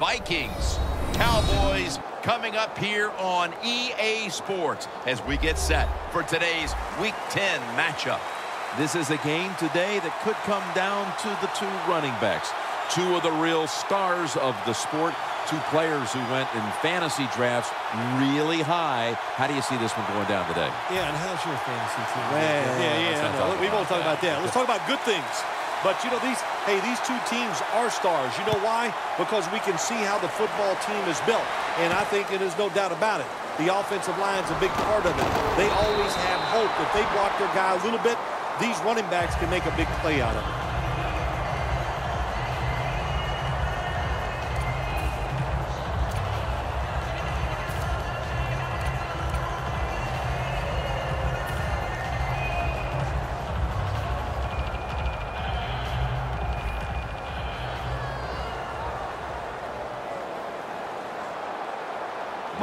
Vikings, Cowboys coming up here on EA Sports as we get set for today's Week 10 matchup. This is a game today that could come down to the two running backs. Two of the real stars of the sport. Two players who went in fantasy drafts really high. How do you see this one going down today? Yeah, and how's your fantasy team? Man, yeah, yeah, yeah. we won't talk about that. Let's talk about good things. But, you know, these hey, these two teams are stars. You know why? Because we can see how the football team is built. And I think there's no doubt about it. The offensive line's a big part of it. They always have hope. If they block their guy a little bit, these running backs can make a big play out of it.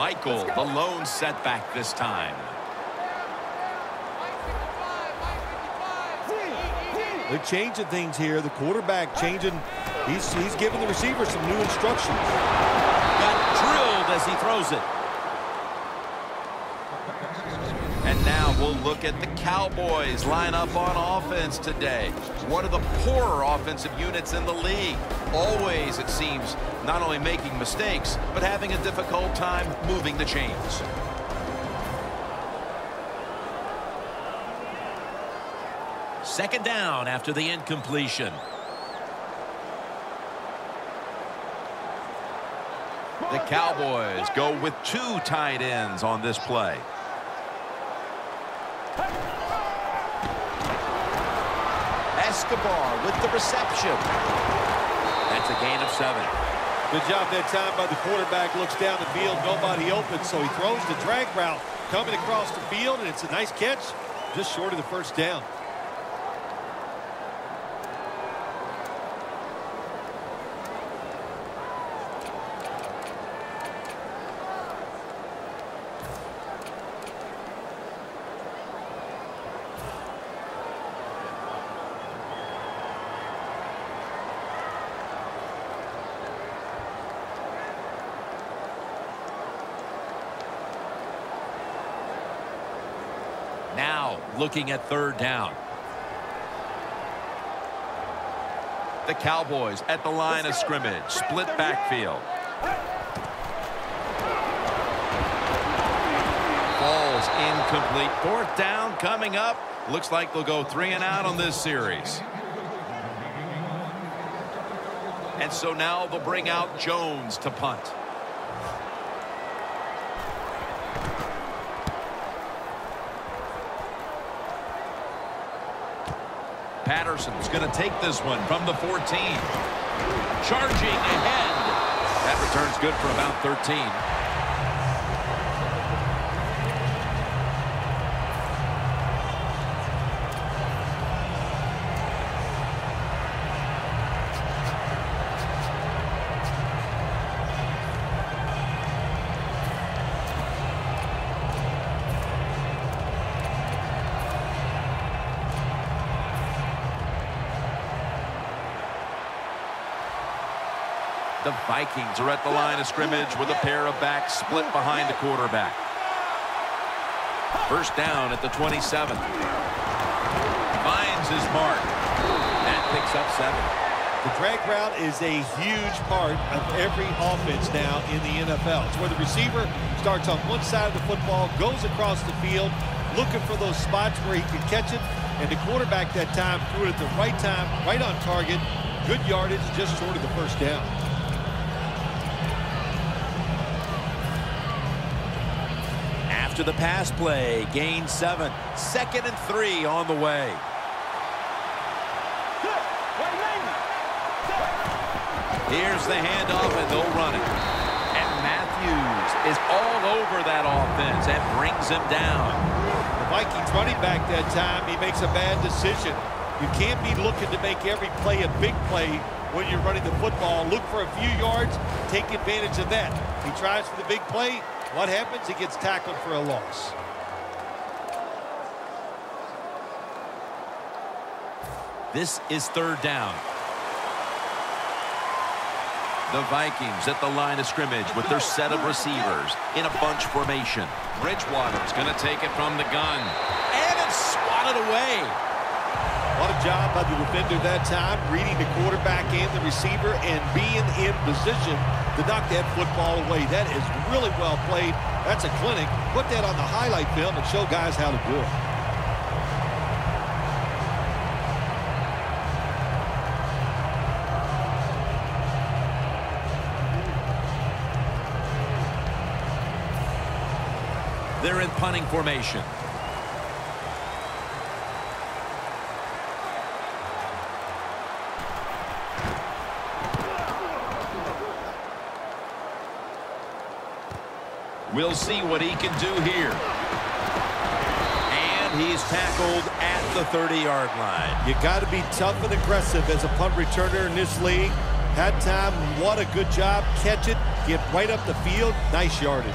Michael, the lone setback this time. They're changing things here. The quarterback changing. He's, he's giving the receiver some new instructions. Got drilled as he throws it. And now we'll look at the Cowboys line up on offense today. One of the poorer offensive units in the league. Always, it seems, not only making mistakes, but having a difficult time moving the chains. Second down after the incompletion. The Cowboys go with two tight ends on this play. Escobar with the reception. That's a gain of seven. Good job that time by the quarterback. Looks down the field, nobody open, so he throws the drag route coming across the field, and it's a nice catch, just short of the first down. Now looking at third down. The Cowboys at the line of scrimmage. Split backfield. Falls incomplete. Fourth down coming up. Looks like they'll go three and out on this series. And so now they'll bring out Jones to punt. Patterson's going to take this one from the 14. Charging ahead. That return's good for about 13. Vikings are at the line of scrimmage with a pair of backs split behind the quarterback. First down at the 27. Finds his mark. That picks up seven. The drag route is a huge part of every offense now in the NFL. It's where the receiver starts on one side of the football, goes across the field, looking for those spots where he can catch it, and the quarterback that time threw it at the right time, right on target. Good yardage, just short of the first down. After the pass play, gain seven. Second and three on the way. Here's the handoff, and they'll run it. And Matthews is all over that offense and brings him down. The Vikings running back that time, he makes a bad decision. You can't be looking to make every play a big play when you're running the football. Look for a few yards, take advantage of that. He tries for the big play. What happens? He gets tackled for a loss. This is third down. The Vikings at the line of scrimmage with their set of receivers in a bunch formation. Bridgewater's going to take it from the gun. And it's swatted away. What a job by the defender that time, reading the quarterback and the receiver and being in position to knock that football away. That is really well played. That's a clinic. Put that on the highlight film and show guys how to do it. They're in punting formation. We'll see what he can do here. And he's tackled at the 30-yard line. You got to be tough and aggressive as a punt returner in this league. Had time, what a good job. Catch it, get right up the field. Nice yardage.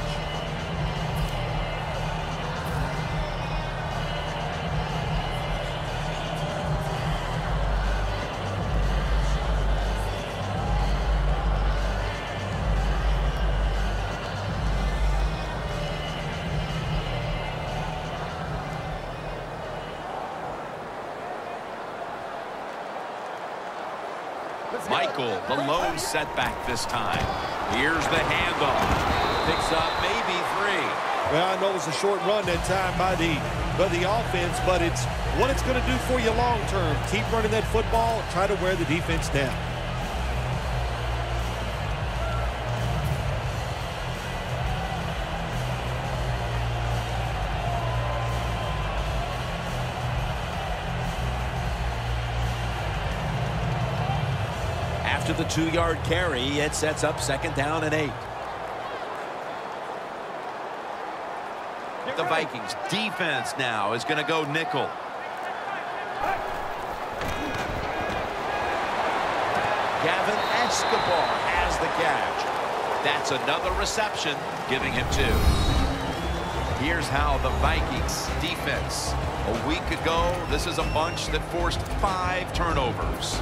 The lone setback this time. Here's the handoff. Picks up maybe three. Well, I know it was a short run that time by the by the offense, but it's what it's going to do for you long term. Keep running that football, try to wear the defense down. After the two-yard carry, it sets up second down and eight. The Vikings defense now is going to go nickel. Gavin Escobar has the catch. That's another reception, giving him two. Here's how the Vikings defense. A week ago, this is a bunch that forced five turnovers.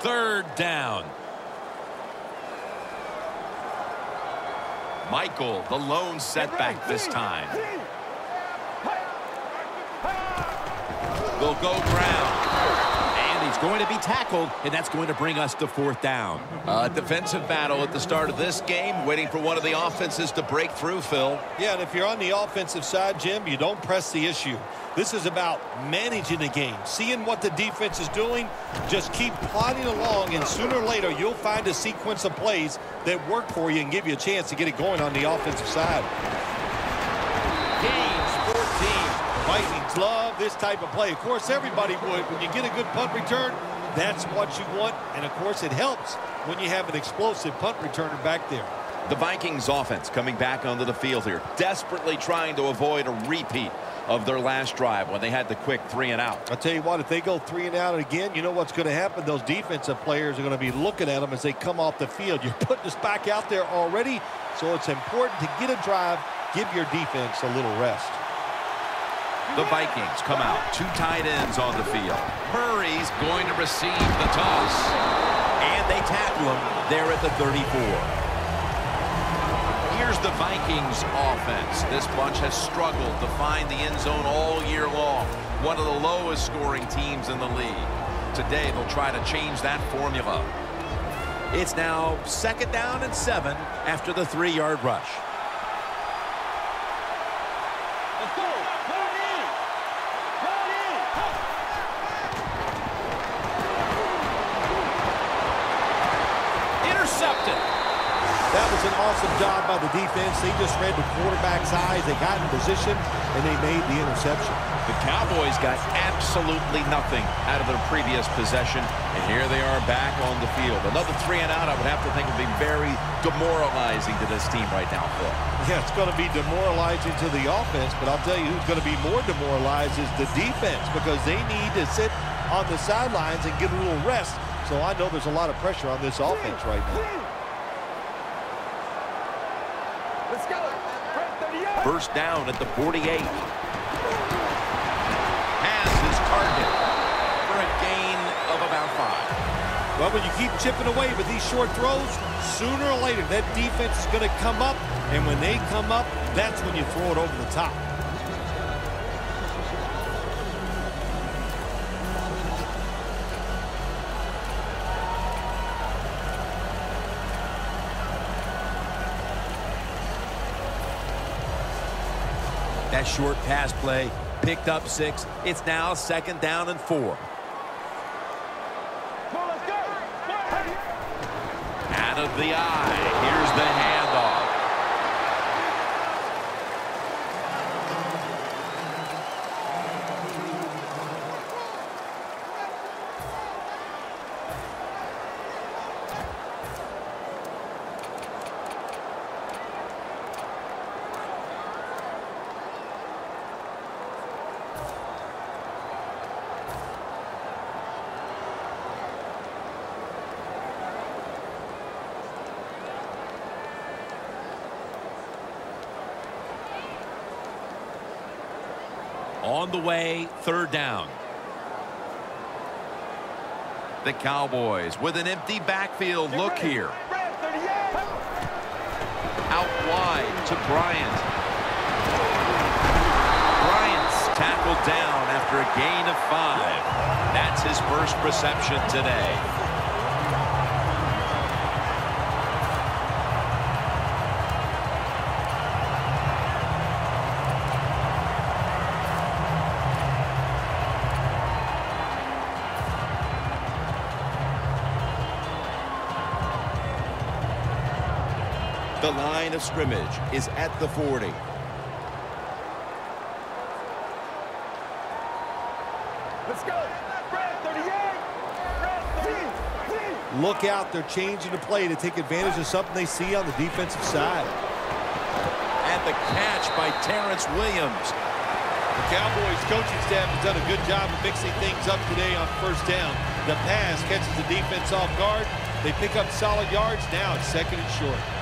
Third down. Michael, the lone setback this time. They'll go ground. And he's going to be tackled, and that's going to bring us to fourth down. A defensive battle at the start of this game, waiting for one of the offenses to break through, Phil. Yeah, and if you're on the offensive side, Jim, you don't press the issue. This is about managing the game, seeing what the defense is doing. Just keep plodding along, and sooner or later, you'll find a sequence of plays that work for you and give you a chance to get it going on the offensive side. Gains 14. Vikings love this type of play. Of course, everybody would. When you get a good punt return, that's what you want. And, of course, it helps when you have an explosive punt returner back there. The Vikings offense coming back onto the field here, desperately trying to avoid a repeat of their last drive when they had the quick three and out. I'll tell you what, if they go three and out again, you know what's going to happen? Those defensive players are going to be looking at them as they come off the field. You're putting us back out there already, so it's important to get a drive, give your defense a little rest. The Vikings come out, two tight ends on the field. Murray's going to receive the toss. And they tackle him there at the 34. The Vikings offense. This bunch has struggled to find the end zone all year long. One of the lowest scoring teams in the league. Today they'll try to change that formula. It's now second down and seven after the three-yard rush. Intercepted. That was an awesome job by the defense. They just read the quarterback's eyes. They got in position, and they made the interception. The Cowboys got absolutely nothing out of their previous possession, and here they are back on the field. Another three and out, I would have to think, would be very demoralizing to this team right now, Phil. Yeah, it's going to be demoralizing to the offense, but I'll tell you who's going to be more demoralized is the defense because they need to sit on the sidelines and get a little rest. So I know there's a lot of pressure on this offense right now. Let's go. First down at the 48. Has his target for a gain of about five. Well, when you keep chipping away with these short throws, sooner or later that defense is going to come up, and when they come up, that's when you throw it over the top. That short pass play picked up six. It's now second down and four. Out of the I. Here's the handoff. On the way, third down. The Cowboys with an empty backfield look here. Out wide to Bryant. Bryant's tackled down after a gain of five. That's his first reception today. Of scrimmage is at the 40. Let's go. Red 38. Red Look out, they're changing the play to take advantage of something they see on the defensive side. And the catch by Terrance Williams. The Cowboys coaching staff has done a good job of mixing things up today on first down. The pass catches the defense off guard. They pick up solid yards. Now it's second and short.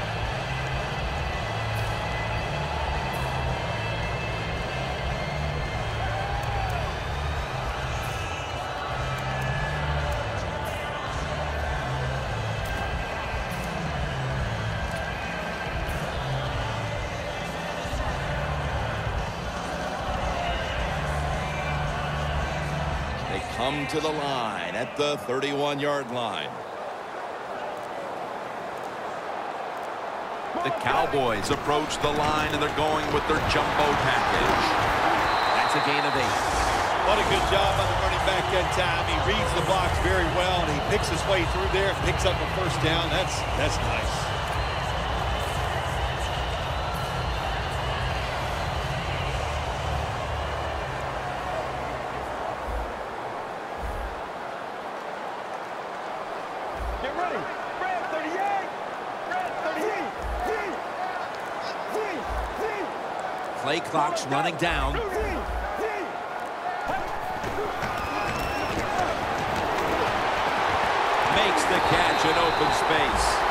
They come to the line at the 31-yard line. The Cowboys approach the line and they're going with their jumbo package. That's a gain of eight. What a good job by the running back that time. He reads the box very well, and he picks his way through there picks up a first down. That's, that's nice. Play running down. Makes the catch in open space.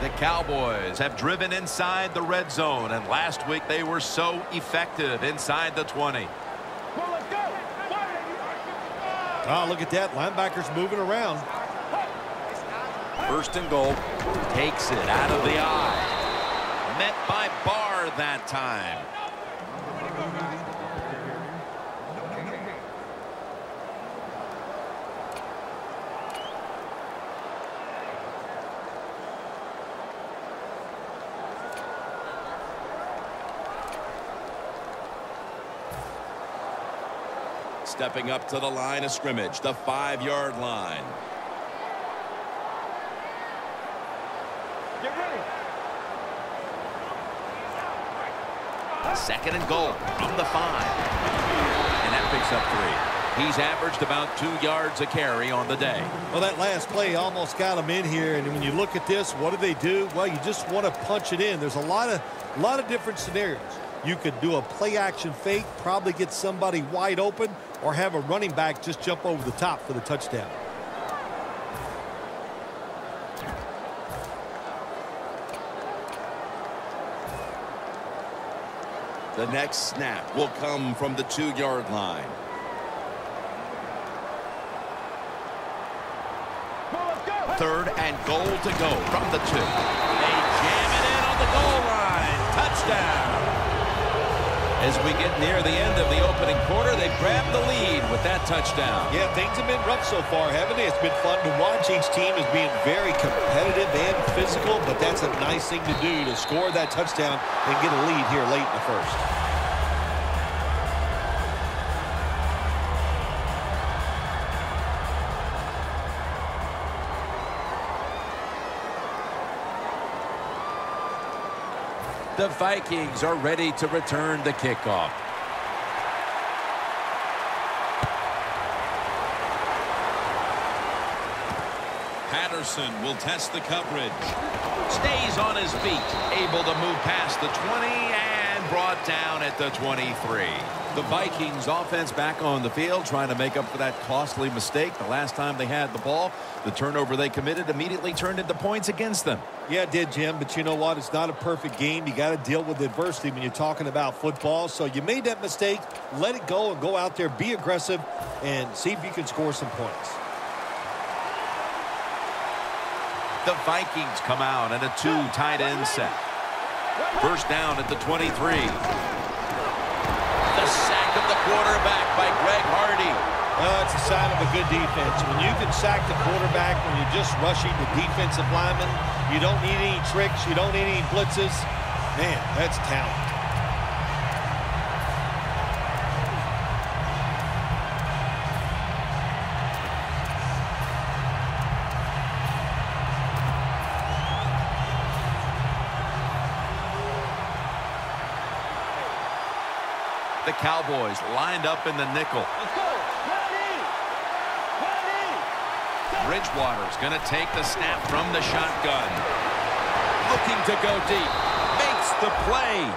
The Cowboys have driven inside the red zone, and last week they were so effective inside the 20. Well. Oh, look at that. Linebackers moving around. First and goal. Takes it out of the I. Met by Barr that time. Stepping up to the line of scrimmage, the five-yard line. Get ready. Second and goal from the five. And that picks up three. He's averaged about two yards a carry on the day. Well, that last play almost got him in here. And when you look at this, what do they do? Well, you just want to punch it in. There's a lot of, a lot of different scenarios. You could do a play action fake, probably get somebody wide open, or have a running back just jump over the top for the touchdown. The next snap will come from the two-yard line. Third and goal to go from the two. They jam it in on the goal line. Touchdown. As we get near the end of the opening quarter, they grab the lead with that touchdown. Yeah, things have been rough so far, haven't they? It's been fun to watch. Each team is being very competitive and physical, but that's a nice thing to do to score that touchdown and get a lead here late in the first. The Vikings are ready to return the kickoff. Patterson will test the coverage. Stays on his feet. Able to move past the 20 and brought down at the 23. The Vikings offense back on the field trying to make up for that costly mistake the last time they had the ball. The turnover they committed immediately turned into points against them. Yeah, it did, Jim. But you know what? It's not a perfect game. You got to deal with adversity when you're talking about football. So you made that mistake. Let it go and go out there, be aggressive, and see if you can score some points. The Vikings come out in a two tight end set. First down at the 23. Sack of the quarterback by Greg Hardy. Well, it's a sign of a good defense. When you can sack the quarterback when you're just rushing the defensive lineman, you don't need any tricks, you don't need any blitzes. Man, that's talent. Cowboys lined up in the nickel. Bridgewater's going to take the snap from the shotgun. Looking to go deep. Makes the play.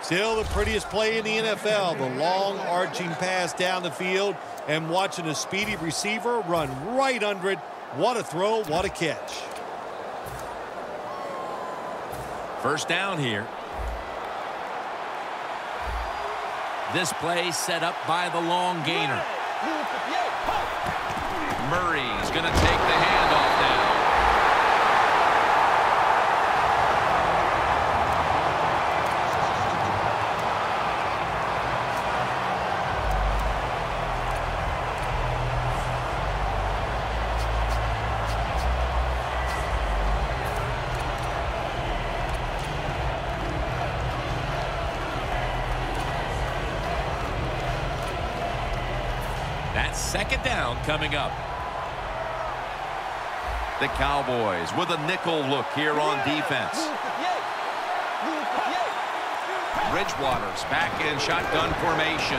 Still the prettiest play in the NFL. The long arching pass down the field and watching a speedy receiver run right under it. What a throw, what a catch. First down here. This play set up by the long gainer. Murray's going to take the handoff now. That's second down coming up. The Cowboys with a nickel look here on defense. Bridgewater's back in shotgun formation.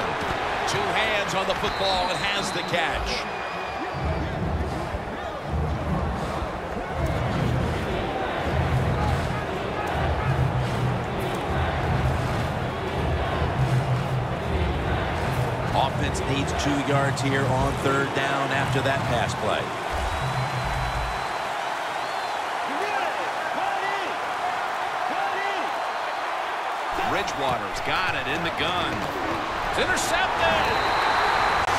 Two hands on the football and has the catch. Two yards here on third down after that pass play. Bridgewater's got it in the gun. It's intercepted.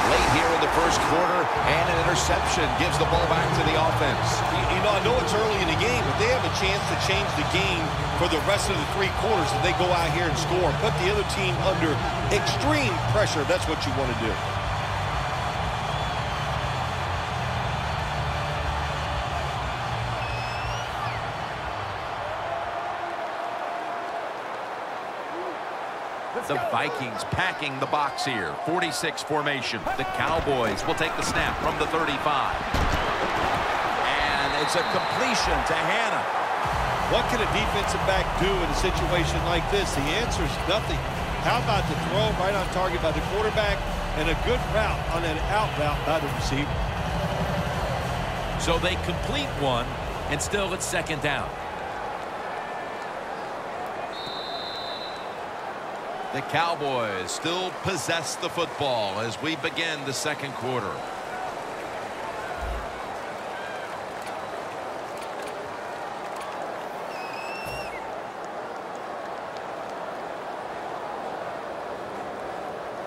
Late here in the first quarter, and an interception gives the ball back to the offense. You, you know, I know it's early in the game, but they have a chance to change the game for the rest of the three quarters if they go out here and score. Put the other team under extreme pressure. That's what you want to do. The Vikings packing the box here. 46 formation. The Cowboys will take the snap from the 35. And it's a completion to Hanna. What can a defensive back do in a situation like this? The answer is nothing. How about the throw right on target by the quarterback and a good route on an out route by the receiver? So they complete one, and still it's second down. The Cowboys still possess the football as we begin the second quarter.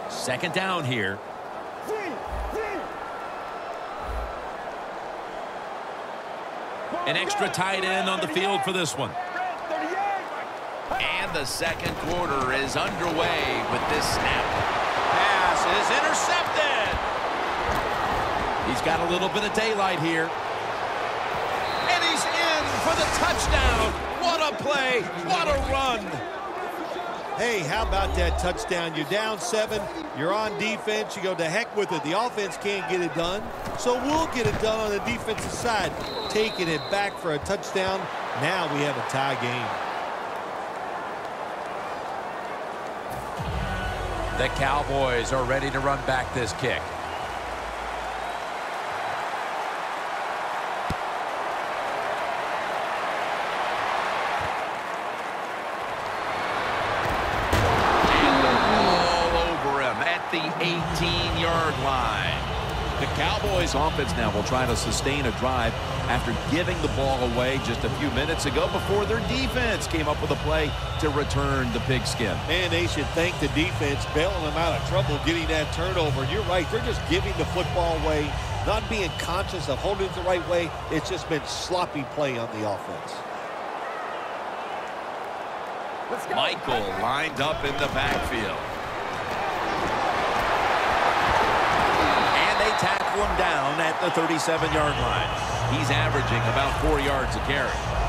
Second down here. An extra tight end on the field for this one. And the second quarter is underway with this snap. Pass is intercepted. He's got a little bit of daylight here. And he's in for the touchdown. What a play. What a run. Hey, how about that touchdown? You're down seven. You're on defense. You go to heck with it. The offense can't get it done. So we'll get it done on the defensive side. Taking it back for a touchdown. Now we have a tie game. The Cowboys are ready to run back this kick. Cowboys offense now will try to sustain a drive after giving the ball away just a few minutes ago before their defense came up with a play to return the pigskin. Man, they should thank the defense bailing them out of trouble getting that turnover. And you're right, they're just giving the football away, not being conscious of holding it the right way. It's just been sloppy play on the offense. Michael lined up in the backfield. And him down at the 37-yard line. He's averaging about four yards a carry.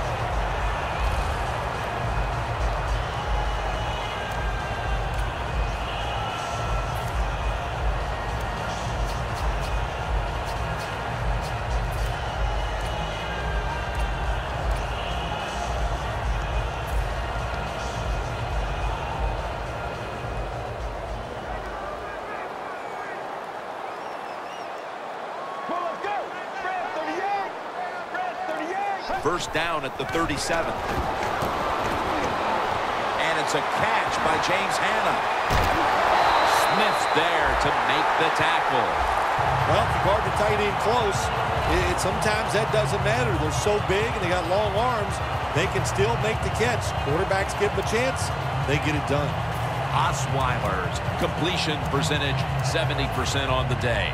Down at the 37. And it's a catch by James Hanna. Smith's there to make the tackle. Well, if you guard the tight end close, it, sometimes that doesn't matter. They're so big and they got long arms, they can still make the catch. Quarterbacks give them a chance, they get it done. Osweiler's completion percentage 70% on the day.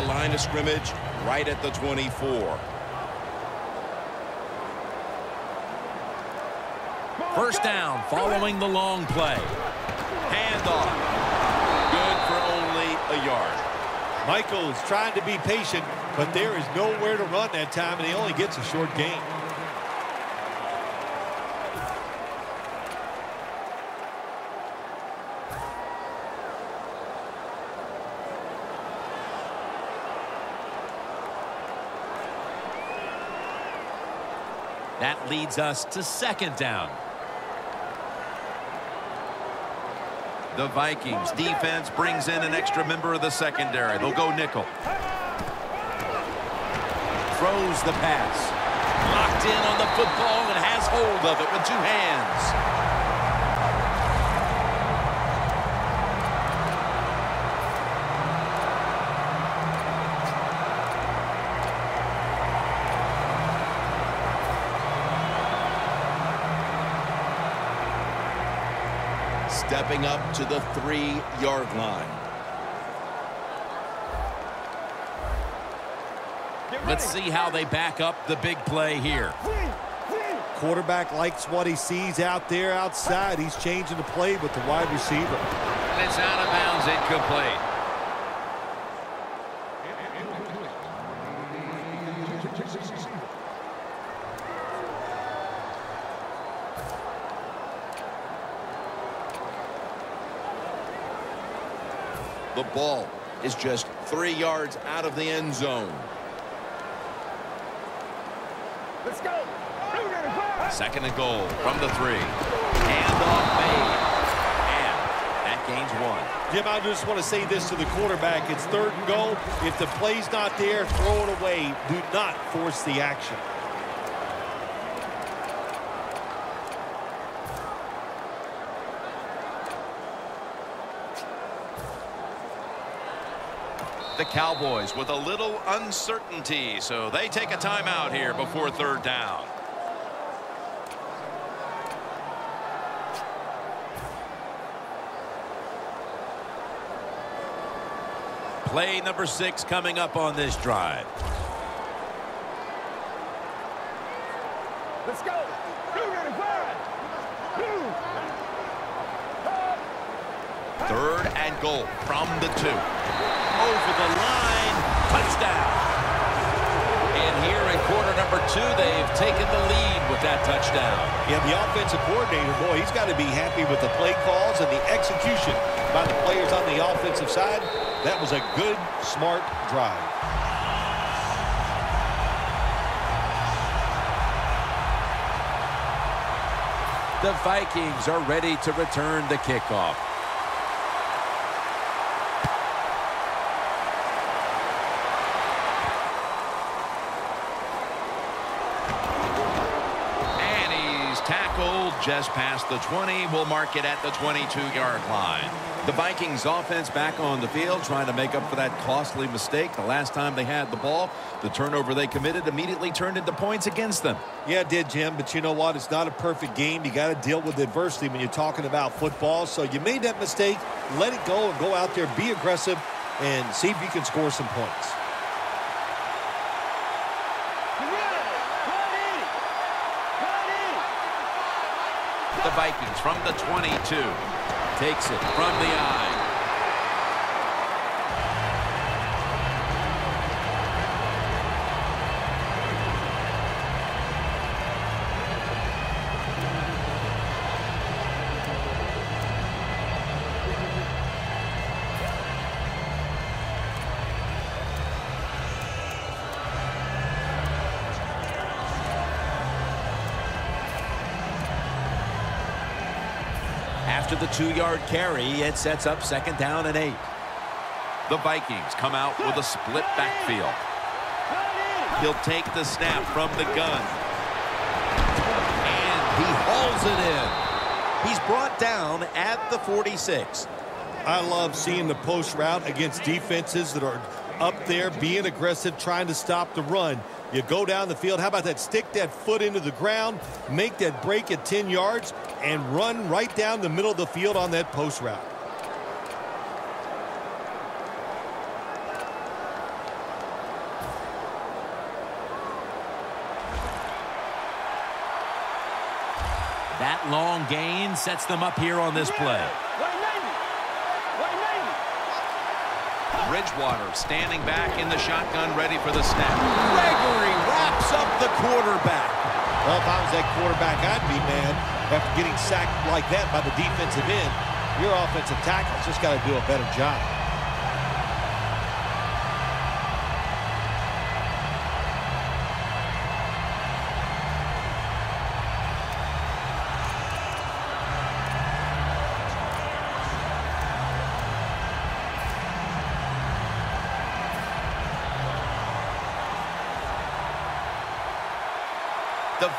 The line of scrimmage right at the 24. First down following the long play. Handoff. Good for only a yard. Michael is trying to be patient, but there is nowhere to run that time, and he only gets a short gain. That leads us to second down. The Vikings defense brings in an extra member of the secondary. They'll go nickel. Throws the pass. Locked in on the football and has hold of it with two hands. Stepping up to the three-yard line. Let's see how they back up the big play here. Quarterback likes what he sees out there outside. He's changing the play with the wide receiver. And it's out of bounds, incomplete. The ball is just three yards out of the end zone. Let's go. Blue ready, fire. Second and goal from the three. Handoff made. And that gains one. Jim, I just want to say this to the quarterback. It's third and goal. If the play's not there, throw it away. Do not force the action. The Cowboys with a little uncertainty, so they take a timeout here before third down. Play number six coming up on this drive. Let's go. Third and goal from the two. Over the line. Touchdown. And here in quarter number two, they've taken the lead with that touchdown. Yeah, the offensive coordinator, boy, he's got to be happy with the play calls and the execution by the players on the offensive side. That was a good, smart drive. The Vikings are ready to return the kickoff. And he's tackled just past the 20. We'll mark it at the 22-yard line. The Vikings offense back on the field trying to make up for that costly mistake. The last time they had the ball, the turnover they committed immediately turned into points against them. Yeah, it did, Jim, but you know what? It's not a perfect game. You got to deal with adversity when you're talking about football. So you made that mistake. Let it go and go out there, be aggressive, and see if you can score some points. The Vikings from the 22. Takes it from the eye. Two-yard carry, it sets up second down and eight. The Vikings come out with a split backfield. He'll take the snap from the gun. And he hauls it in. He's brought down at the 46. I love seeing the post route against defenses that are up there being aggressive, trying to stop the run. You go down the field. How about that? Stick that foot into the ground, make that break at 10 yards, and run right down the middle of the field on that post route. That long gain sets them up here on this play. Bridgewater standing back in the shotgun ready for the snap. Gregory wraps up the quarterback. Well, if I was that quarterback, I'd be mad after getting sacked like that by the defensive end. Your offensive tackle's just got to do a better job.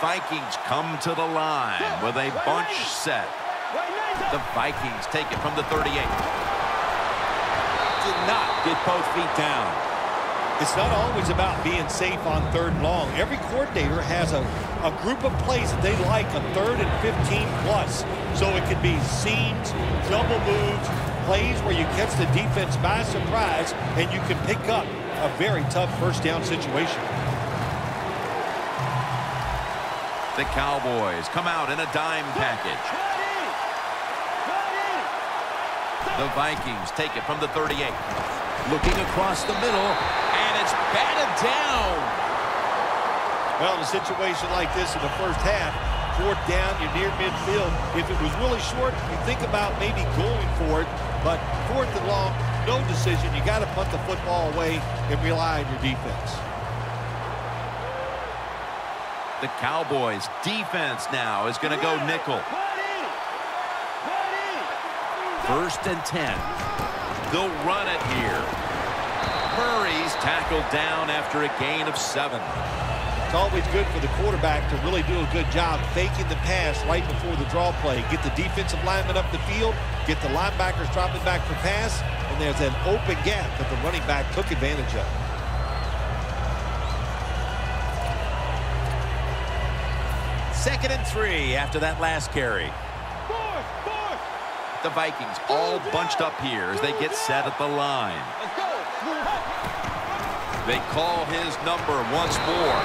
Vikings come to the line with a bunch set. The Vikings take it from the 38. Did not get both feet down. It's not always about being safe on third and long. Every coordinator has a, a group of plays that they like a third and 15 plus. So it could be seams, double moves, plays where you catch the defense by surprise and you can pick up a very tough first down situation. The Cowboys come out in a dime package. The Vikings take it from the 38. Looking across the middle, and it's batted down. Well, in a situation like this in the first half, fourth down, you're near midfield. If it was really short, you think about maybe going for it, but fourth and long, no decision. You got to punt the football away and rely on your defense. The Cowboys defense now is going to go nickel. First and 10. They'll run it here. Murray's tackled down after a gain of seven. It's always good for the quarterback to really do a good job faking the pass right before the draw play. Get the defensive lineman up the field, get the linebackers dropping back for pass, and there's an open gap that the running back took advantage of. Second and three after that last carry. The Vikings all bunched up here as they get set at the line. They call his number once more.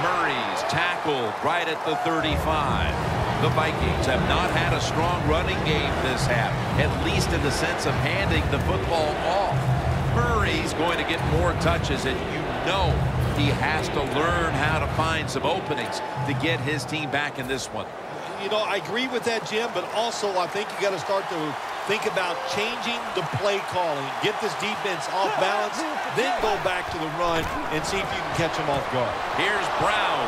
Murray's tackled right at the 35. The Vikings have not had a strong running game this half, at least in the sense of handing the football off. Murray's going to get more touches, and you know he has to learn how to find some openings to get his team back in this one. You know, I agree with that, Jim, but also I think you got to start to think about changing the play calling. Get this defense off balance, then go back to the run and see if you can catch them off guard. Here's Brown.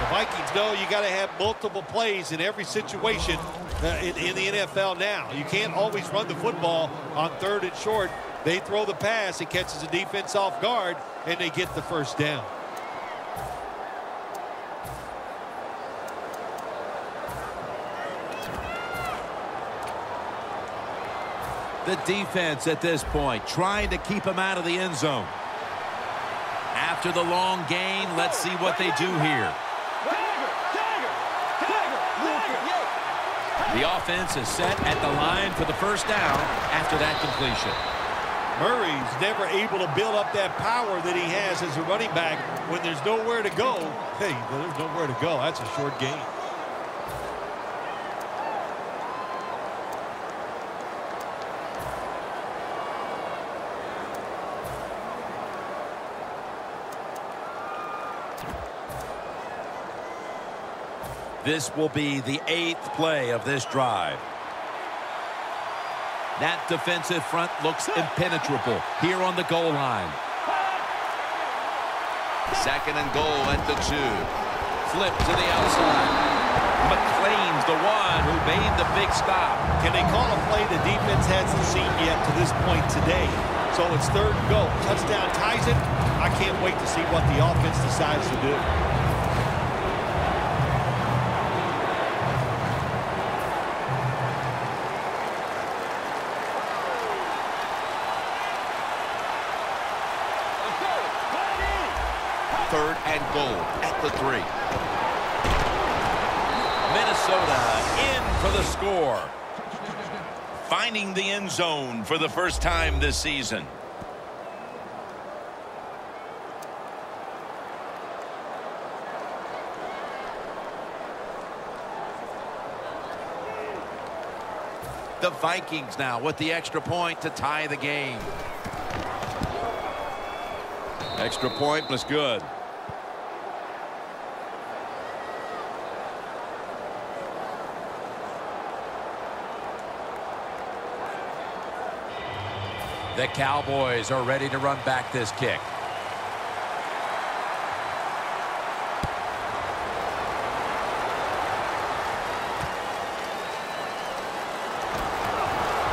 The Vikings know you got to have multiple plays in every situation uh, in, in the NFL now. You can't always run the football on third and short. They throw the pass, it catches the defense off guard, and they get the first down. The defense at this point trying to keep him out of the end zone. After the long gain, let's see what they do here. The offense is set at the line for the first down after that completion. Murray's never able to build up that power that he has as a running back when there's nowhere to go. Hey, there's nowhere to go. That's a short game. This will be the eighth play of this drive. That defensive front looks impenetrable here on the goal line. Second and goal at the two. Flip to the outside. McLean's the one who made the big stop. Can they call a play the defense hasn't seen yet to this point today? So it's third and goal. Touchdown ties it. I can't wait to see what the offense decides to do. At the three. Minnesota in for the score. Finding the end zone for the first time this season. The Vikings now with the extra point to tie the game. Extra point was good. The Cowboys are ready to run back this kick.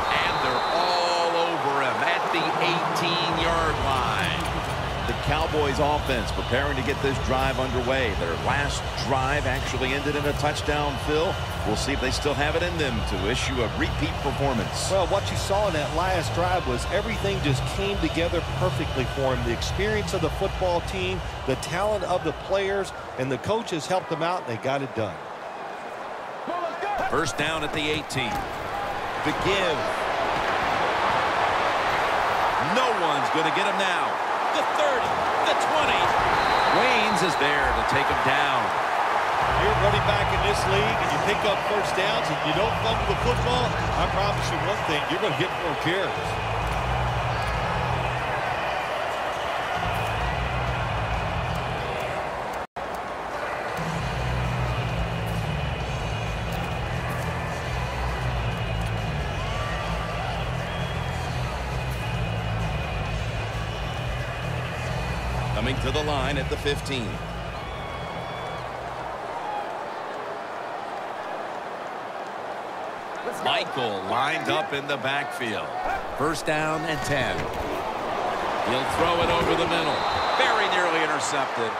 And they're all over him at the 18-yard line. The Cowboys offense preparing to get this drive underway. Their last drive actually ended in a touchdown, Phil. We'll see if they still have it in them to issue a repeat performance. Well, what you saw in that last drive was everything just came together perfectly for him. The experience of the football team, the talent of the players, and the coaches helped them out, they got it done. First down at the 18. The give. No one's going to get him now. The 30, the 20. Waynes is there to take him down. You're running back in this league, and you pick up first downs, and you don't fumble the football, I promise you one thing, you're going to get more carries. Line at the 15. Michael lined up in the backfield. First down and 10. He'll throw it over the middle. Very nearly intercepted.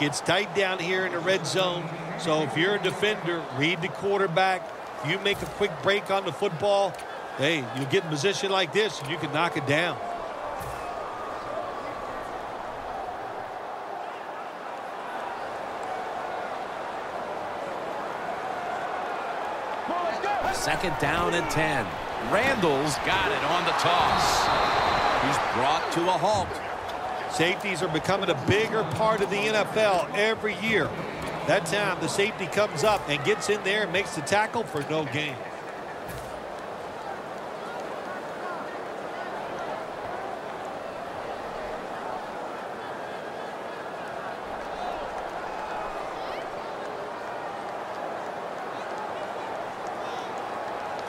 Gets tight down here in the red zone. So if you're a defender, read the quarterback. If you make a quick break on the football, hey, you get in position like this, and you can knock it down. Second down and 10. Randle's Got it on the toss. he's brought to a halt. Safeties are becoming a bigger part of the NFL every year. That time, the safety comes up and gets in there and makes the tackle for no gain.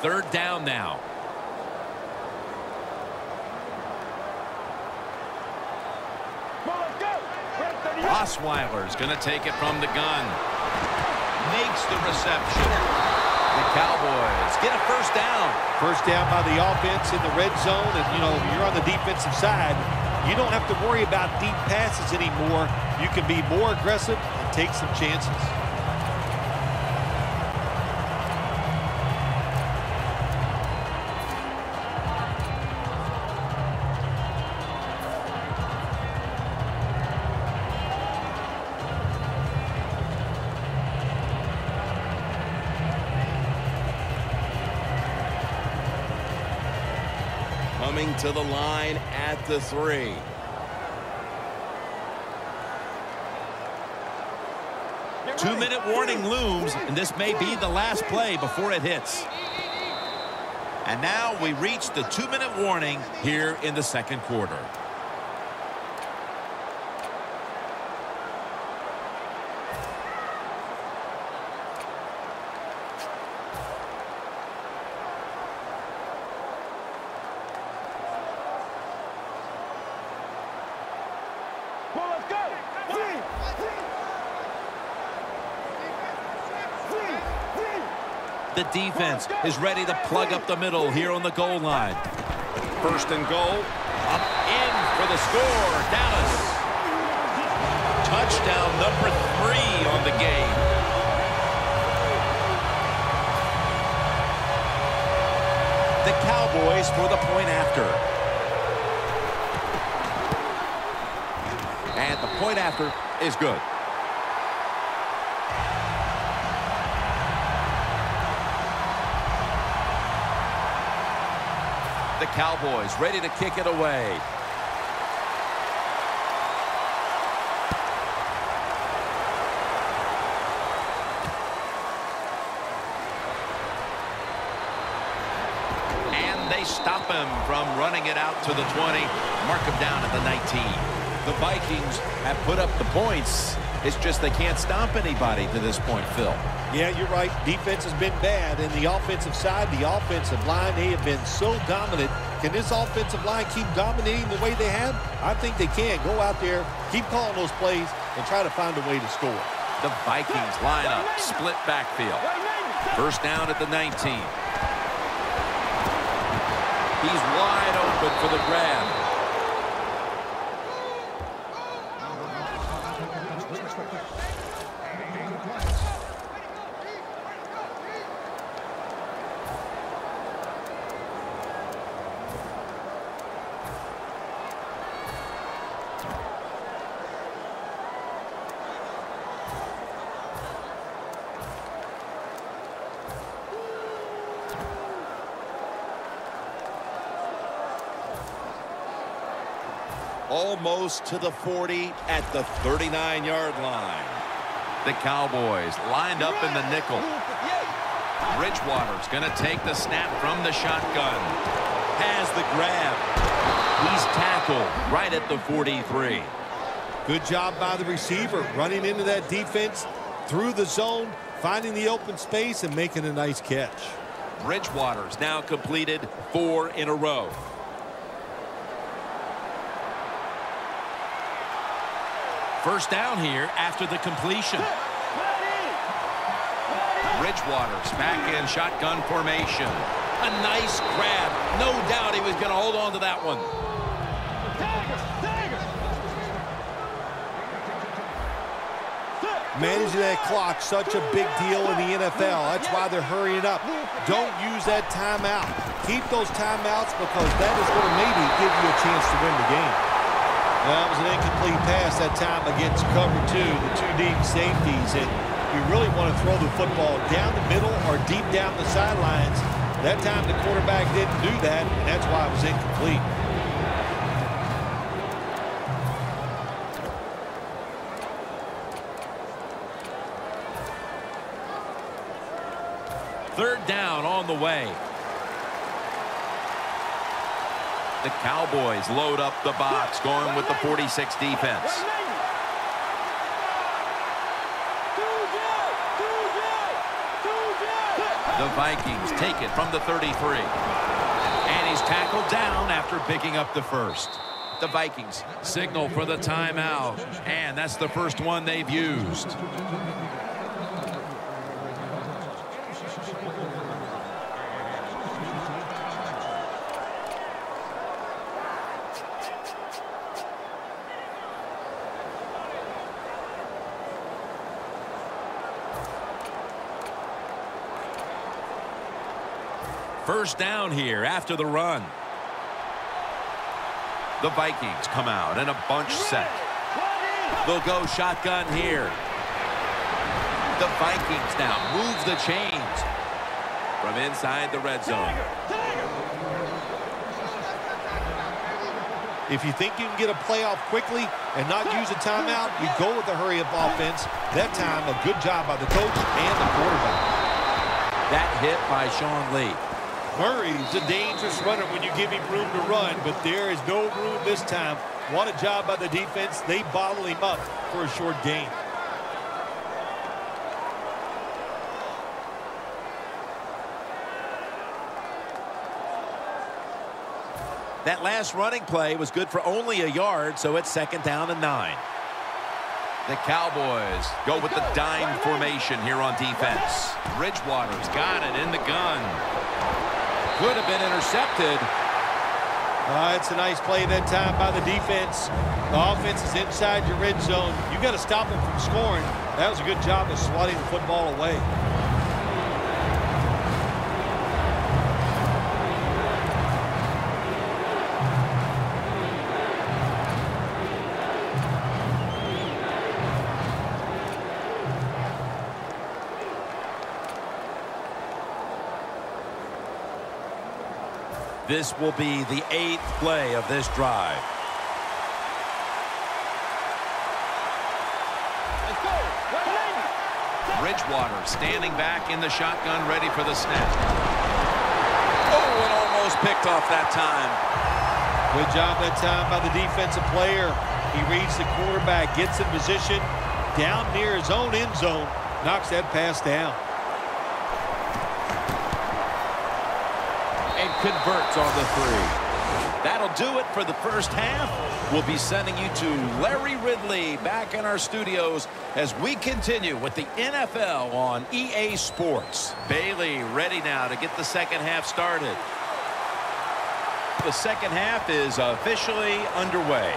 Third down now. Osweiler's going to take it from the gun. Makes the reception. The Cowboys get a first down. First down by the offense in the red zone, and, you know, you're on the defensive side. You don't have to worry about deep passes anymore. You can be more aggressive and take some chances. To the line at the three. Two-minute warning looms, and this may be the last play before it hits. And now we reach the two-minute warning here in the second quarter. Well, let's go. Three. Three. Three. The defense is ready to plug up the middle here on the goal line. First and goal. Up in for the score. Dallas. Touchdown number three on the game. The Cowboys for the point after. And the point after is good. Cowboys ready to kick it away. And they stop him from running it out to the 20. Mark him down at the 19. The Vikings have put up the points. It's just they can't stop anybody to this point, Phil. Yeah, you're right. Defense has been bad. And the offensive side, the offensive line, they have been so dominant. Can this offensive line keep dominating the way they have? I think they can. Go out there, keep calling those plays, and try to find a way to score. The Vikings line up, split backfield. First down at the 19. He's wide open for the grab. Almost to the 40 at the 39-yard line. The Cowboys lined up in the nickel. Bridgewater's going to take the snap from the shotgun. Has the grab. He's tackled right at the 43. Good job by the receiver, running into that defense through the zone, finding the open space, and making a nice catch. Bridgewater's now completed four in a row. First down here after the completion. Bridgewater's back in shotgun formation. A nice grab. No doubt he was going to hold on to that one. Managing that clock, such a big deal in the NFL. That's why they're hurrying up. Don't use that timeout. Keep those timeouts because that is going to maybe give you a chance to win the game. That was an incomplete pass that time against cover two, the two deep safeties. And you really want to throw the football down the middle or deep down the sidelines. That time the quarterback didn't do that, and that's why it was incomplete. Third down on the way. The Cowboys load up the box, going with the 46 defense. The Vikings take it from the 33. And he's tackled down after picking up the first. The Vikings signal for the timeout. And that's the first one they've used. First down here after the run. The Vikings come out in a bunch set. They'll go shotgun here. The Vikings now move the chains from inside the red zone. If you think you can get a playoff quickly and not use a timeout, you go with the hurry-up offense. That time, a good job by the coach and the quarterback. That hit by Sean Lee. Murray's a dangerous runner when you give him room to run, but there is no room this time. What a job by the defense. They bottle him up for a short gain. That last running play was good for only a yard, so it's second down and nine. The Cowboys go with the dime formation here on defense. Bridgewater's got it in the gun. Could have been intercepted. Uh, it's a nice play that time by the defense. The offense is inside your red zone. You've got to stop them from scoring. That was a good job of swatting the football away. This will be the eighth play of this drive. Bridgewater standing back in the shotgun ready for the snap. Oh, it almost picked off that time. Good job that time by the defensive player. He reads the quarterback, gets in position down near his own end zone, knocks that pass down. Converts on the three. That'll do it for the first half. We'll be sending you to Larry Ridley back in our studios as we continue with the NFL on EA Sports. Bailey ready now to get the second half started. The second half is officially underway.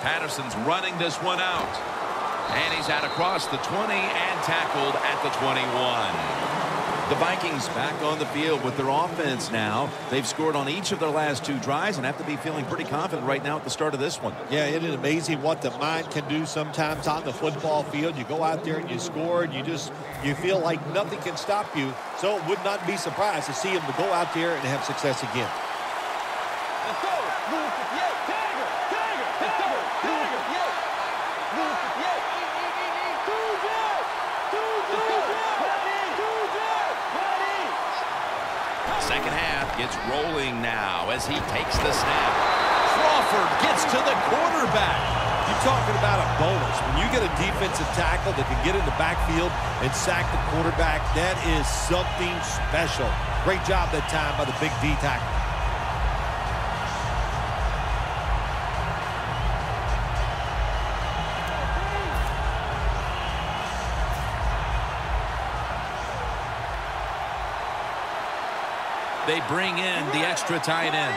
Patterson's running this one out. And he's out across the 20 and tackled at the 21. The Vikings back on the field with their offense now. They've scored on each of their last two drives and have to be feeling pretty confident right now at the start of this one. Yeah, it is amazing what the mind can do sometimes on the football field. You go out there and you score and you just you feel like nothing can stop you. So it would not be surprised to see them to go out there and have success again. gets rolling now as he takes the snap. Crawford gets to the quarterback. You're talking about a bonus. When you get a defensive tackle that can get in the backfield and sack the quarterback, that is something special. Great job that time by the big D tackle. Bring in the extra tight end.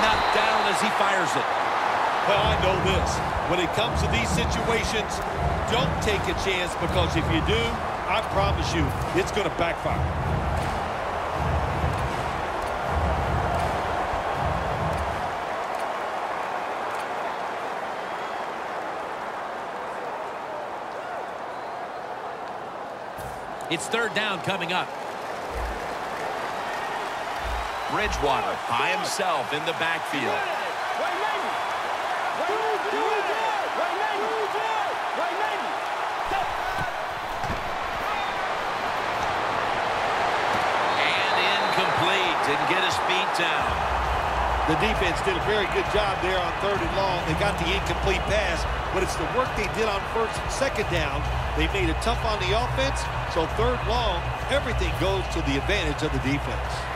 Knocked down as he fires it. Well, I know this. When it comes to these situations, don't take a chance because if you do, I promise you, it's going to backfire. It's third down coming up. Bridgewater by himself in the backfield. And incomplete. Didn't get his feet down. The defense did a very good job there on third and long. They got the incomplete pass, but it's the work they did on first and second down. They made it tough on the offense, so third long, everything goes to the advantage of the defense.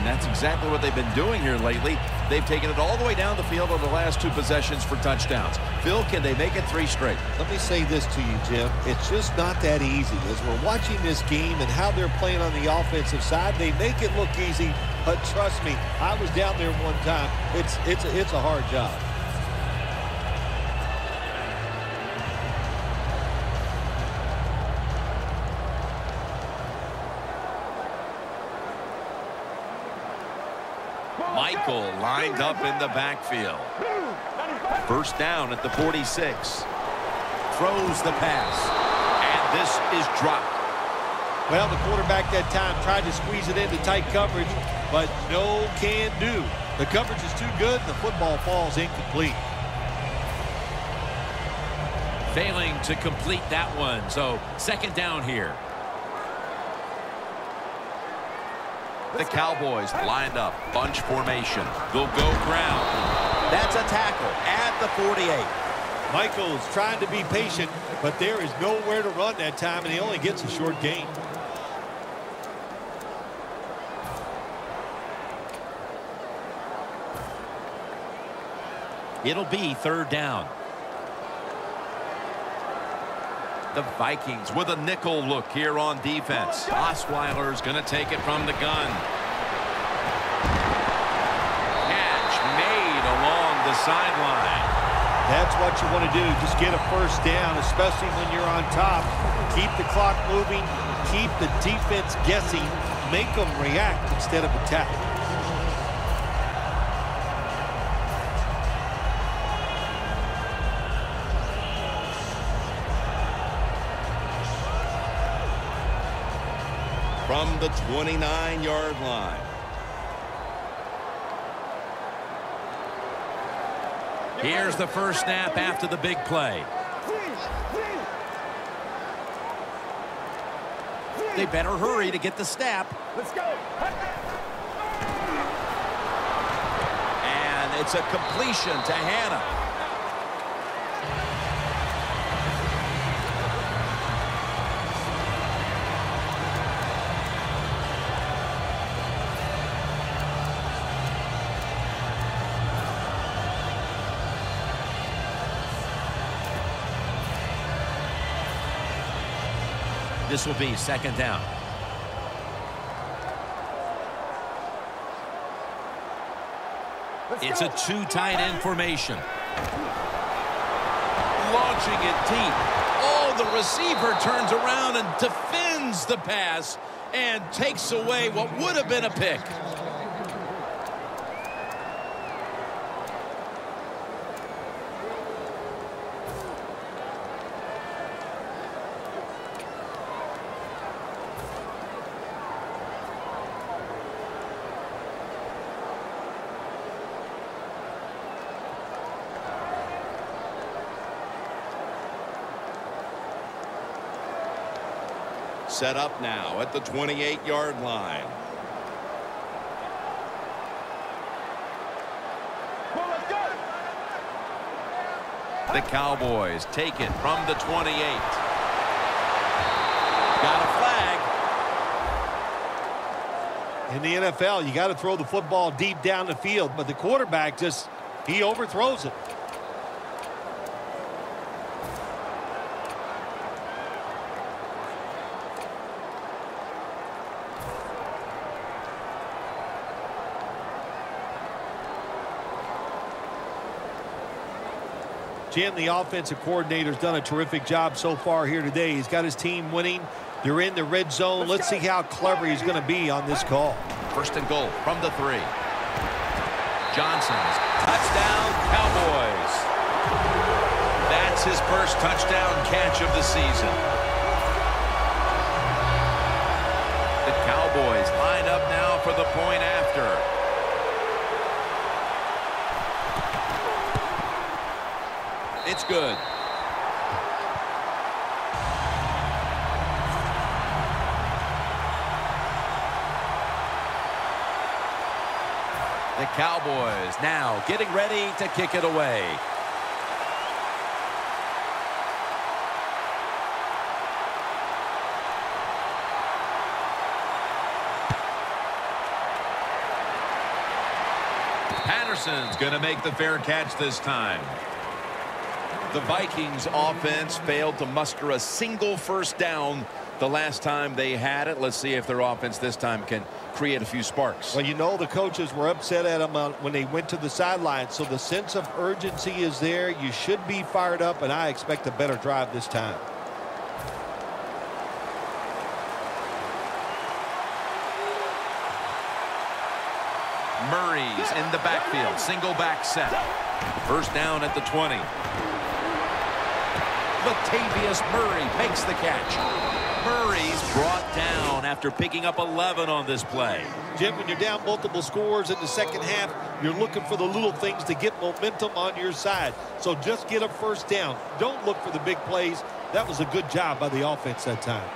And that's exactly what they've been doing here lately. They've taken it all the way down the field over the last two possessions for touchdowns. Phil, can they make it three straight? Let me say this to you, Jim. It's just not that easy. As we're watching this game and how they're playing on the offensive side, they make it look easy. But trust me, I was down there one time. It's it's a, it's a hard job. Michael lined up in the backfield. First down at the 46. Throws the pass. And this is dropped. Well, the quarterback that time tried to squeeze it into tight coverage, but no can do. The coverage is too good, the football falls incomplete. Failing to complete that one. So second down here. The Cowboys lined up. Bunch formation. They'll go ground. That's a tackle at the 48. Michael's trying to be patient, but there is nowhere to run that time, and he only gets a short gain. It'll be third down. The Vikings with a nickel look here on defense. Osweiler's going to take it from the gun. Catch made along the sideline. That's what you want to do. Just get a first down, especially when you're on top. Keep the clock moving. Keep the defense guessing. Make them react instead of attack. The 29-yard line. Here's the first snap after the big play. They better hurry to get the snap. Let's go. And it's a completion to Hanna. This will be second down. It's a two tight end formation. Launching it deep. Oh, the receiver turns around and defends the pass and takes away what would have been a pick. set up now at the 28-yard line. The Cowboys take it from the 28. Got a flag. In the NFL, you got to throw the football deep down the field, but the quarterback just, he overthrows it. Jim, the offensive coordinator's done a terrific job so far here today. He's got his team winning. They're in the red zone. Let's see how clever he's going to be on this call. First and goal from the three. Johnson's touchdown Cowboys. That's his first touchdown catch of the season. The Cowboys line up now for the point after. It's good. The Cowboys now getting ready to kick it away. Patterson's going to make the fair catch this time. The Vikings offense failed to muster a single first down the last time they had it. Let's see if their offense this time can create a few sparks. Well, you know the coaches were upset at them uh, when they went to the sideline, so the sense of urgency is there. You should be fired up, and I expect a better drive this time. Murray's in the backfield. Single back set. First down at the 20. Latavius Murray makes the catch. Murray's brought down after picking up 11 on this play. Jim, when you're down multiple scores in the second half, you're looking for the little things to get momentum on your side. So just get a first down. Don't look for the big plays. That was a good job by the offense that time.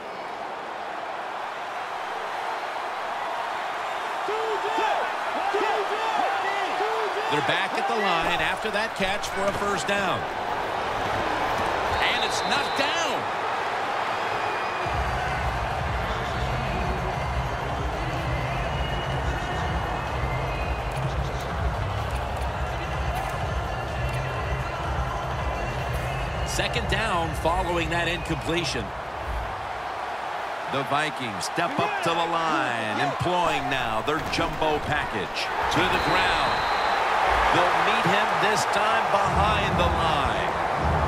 They're back at the line after that catch for a first down down following that incompletion. The Vikings step up to the line, employing now their jumbo package. To the ground. They'll meet him this time behind the line.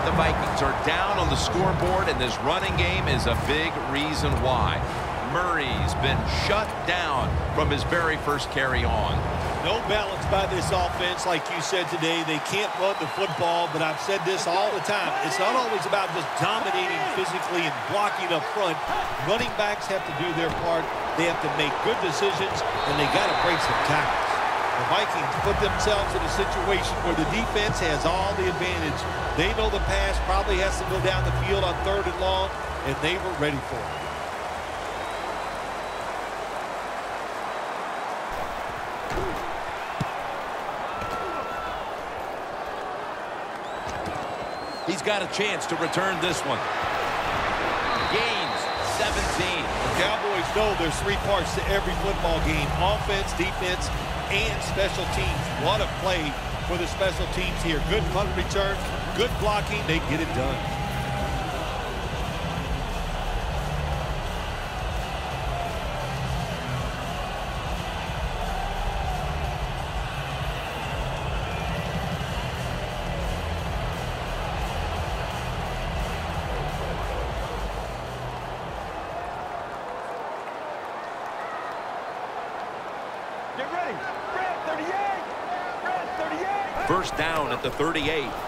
The Vikings are down on the scoreboard, and this running game is a big reason why. Murray's been shut down from his very first carry on. No balance by this offense, like you said today. They can't run the football, but I've said this all the time. It's not always about just dominating physically and blocking up front. Running backs have to do their part. They have to make good decisions, and they got to break some tackles. The Vikings put themselves in a situation where the defense has all the advantage. They know the pass probably has to go down the field on third and long, and they were ready for it. He's got a chance to return this one. Gains 17. The Cowboys know there's three parts to every football game. Offense, defense, and special teams. What a play for the special teams here. Good punt return, good blocking. They get it done. 38.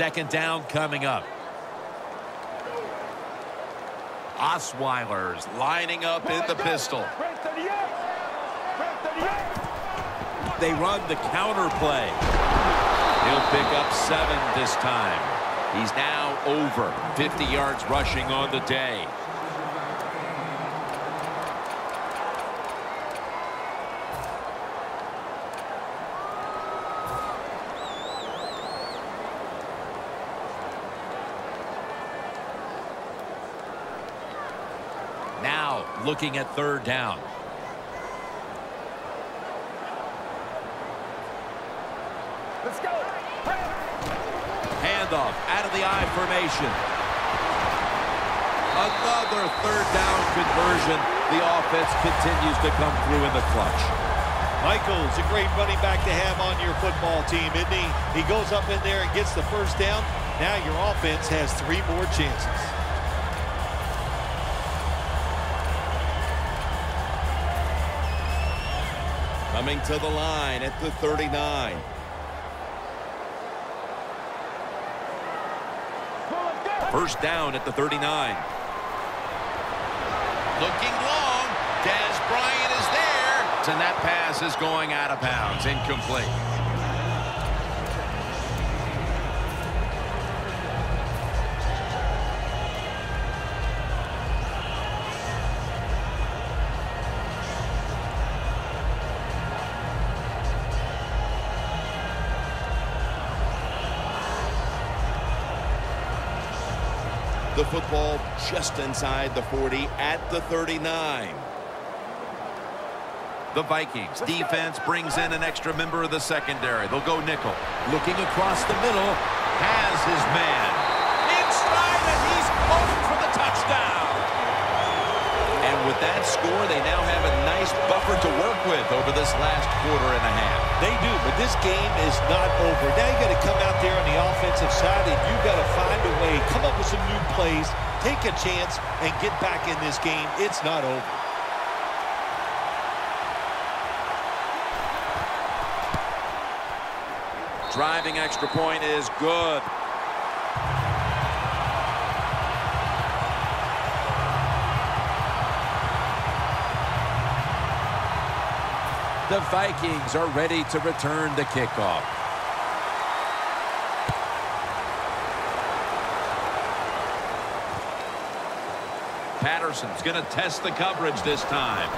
Second down coming up. Osweiler's lining up in the pistol. Break 38. Break 38. They run the counter play. He'll pick up seven this time. He's now over 50 yards rushing on the day. Now looking at third down. Let's go. Handoff out of the I formation. Another third down conversion. The offense continues to come through in the clutch. Michael's a great running back to have on your football team, isn't he? He goes up in there and gets the first down. Now your offense has three more chances. Coming to the line at the 39. First down at the 39. Looking long. Dez Bryant is there. And that pass is going out of bounds. Incomplete. The football just inside the 40 at the 39. The Vikings defense brings in an extra member of the secondary. They'll go nickel. Looking across the middle. Has his man. Inside, and he's home for the touchdown. And with that score, they now have a nice buffer to work with over this last quarter and a half. They do, but this game is not over. Now you got to come out there on the offensive side and you got to find a way, come up with some new plays, take a chance, and get back in this game. It's not over. Driving extra point is good. Vikings are ready to return the kickoff. Patterson's going to test the coverage this time.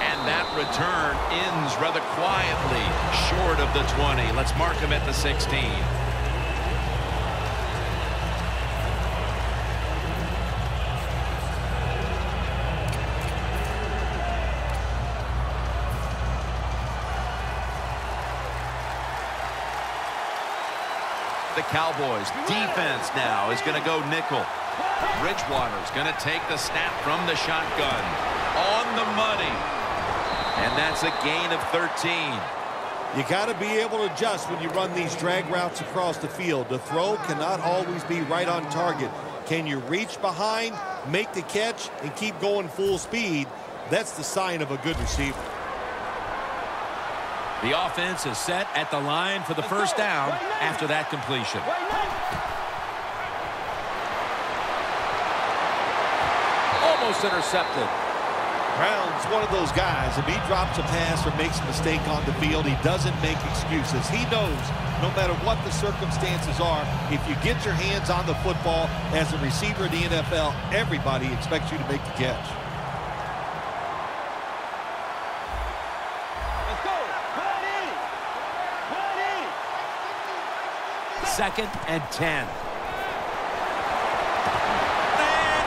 And that return ends rather quietly short of the 20. Let's mark him at the 16. Cowboys defense now is going to go nickel. Bridgewater's going to take the snap from the shotgun. On the money. And that's a gain of 13. You got to be able to adjust when you run these drag routes across the field. The throw cannot always be right on target. Can you reach behind, make the catch, and keep going full speed? That's the sign of a good receiver. The offense is set at the line for the first down after that completion. Almost intercepted. Brown's one of those guys. If he drops a pass or makes a mistake on the field, he doesn't make excuses. He knows no matter what the circumstances are, if you get your hands on the football as a receiver in the NFL, everybody expects you to make the catch. Second and 10. And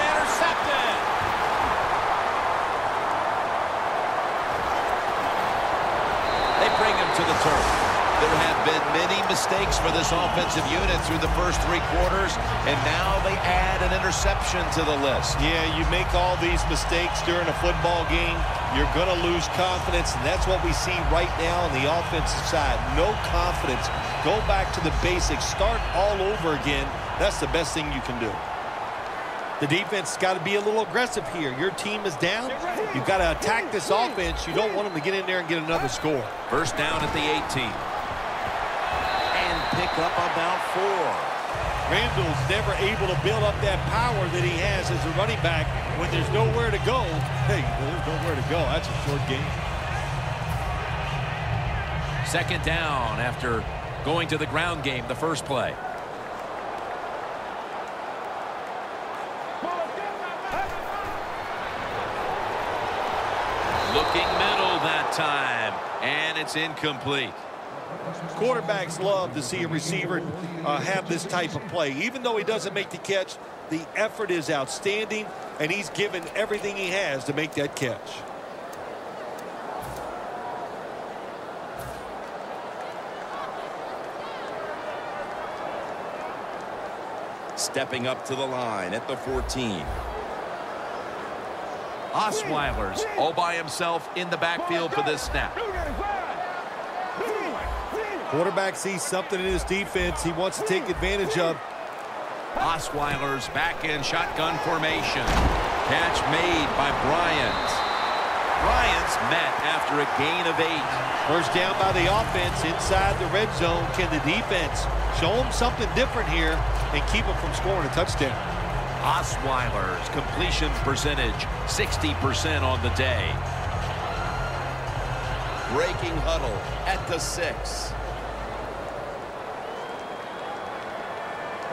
intercepted. They bring him to the turf. There have been many mistakes for this offensive unit through the first three quarters, and now they add an interception to the list. Yeah, you make all these mistakes during a football game, you're going to lose confidence, and that's what we see right now on the offensive side. No confidence. Go back to the basics. Start all over again. That's the best thing you can do. The defense has got to be a little aggressive here. Your team is down. You've got to attack this offense. You don't want them to get in there and get another score. First down at the 18. Up about four. Randle's never able to build up that power that he has as a running back when there's nowhere to go. Hey, there's nowhere to go. That's a short game. Second down after going to the ground game the first play. Looking middle that time, and it's incomplete. Quarterbacks love to see a receiver uh, have this type of play. Even though he doesn't make the catch, the effort is outstanding, and he's given everything he has to make that catch. Stepping up to the line at the 14. Osweiler's all by himself in the backfield for this snap. Quarterback sees something in his defense he wants to take advantage of. Osweiler's back in shotgun formation. Catch made by Bryant. Bryant's met after a gain of eight. First down by the offense inside the red zone. Can the defense show them something different here and keep them from scoring a touchdown? Osweiler's completion percentage 60% on the day. Breaking huddle at the six.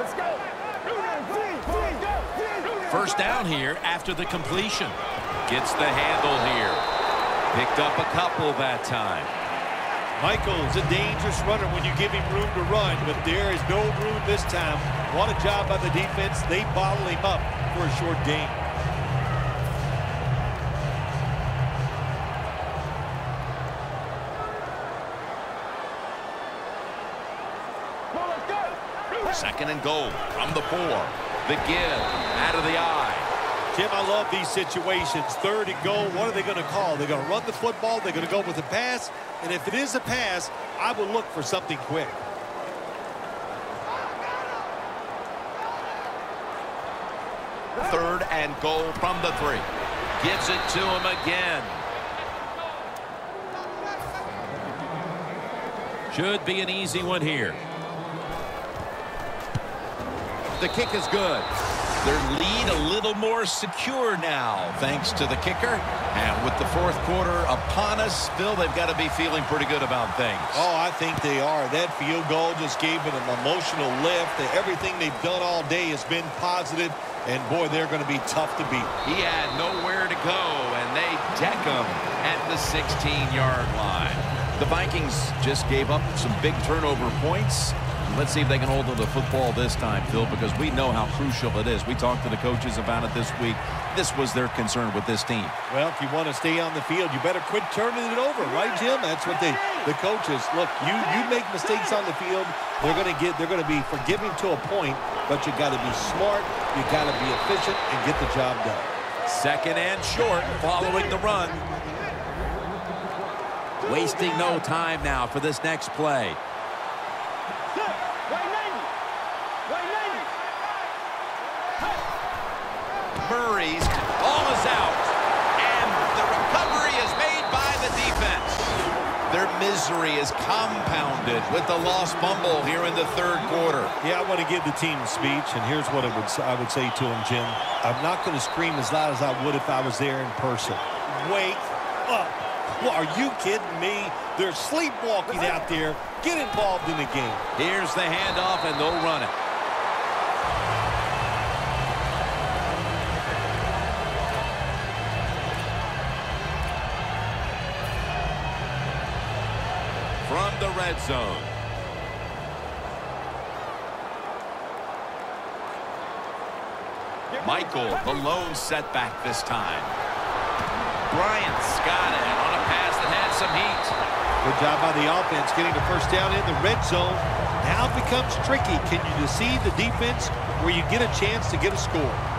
Let's go. First down here after the completion. Gets the handle here. Picked up a couple that time. Michael's a dangerous runner when you give him room to run, but there is no room this time. What a job by the defense. They bottle him up for a short game. And goal from the four. The give out of the eye. Jim, I love these situations. Third and goal, what are they going to call? They're going to run the football, they're going to go with a pass, and if it is a pass, I will look for something quick. Third and goal from the three. Gives it to him again. Should be an easy one here. The kick is good. Their lead a little more secure now, thanks to the kicker. And with the fourth quarter upon us, Phil, they've got to be feeling pretty good about things. Oh, I think they are. That field goal just gave it an emotional lift. Everything they've done all day has been positive, and boy, they're going to be tough to beat. He had nowhere to go, and they deck him at the 16-yard line. The Vikings just gave up some big turnover points. Let's see if they can hold on to the football this time, Phil, because we know how crucial it is. We talked to the coaches about it this week. This was their concern with this team. Well, if you want to stay on the field, you better quit turning it over, right, Jim? That's what they, the coaches, look, you you make mistakes on the field, they're going to get, they're going to be forgiving to a point, but you got to be smart, you got to be efficient, and get the job done. Second and short following the run. Wasting no time now for this next play. Murray's ball is out, and the recovery is made by the defense. Their misery is compounded with the lost fumble here in the third quarter. Yeah, I want to give the team a speech, and here's what I would, I would say to them, Jim. I'm not going to scream as loud as I would if I was there in person. Wake up. Well, are you kidding me? They're sleepwalking out there. Get involved in the game. Here's the handoff, and they'll run it. The red zone. Michael, the lone setback this time. Bryant's got it on a pass that had some heat. Good job by the offense getting the first down in the red zone. Now it becomes tricky. Can you deceive the defense where you get a chance to get a score?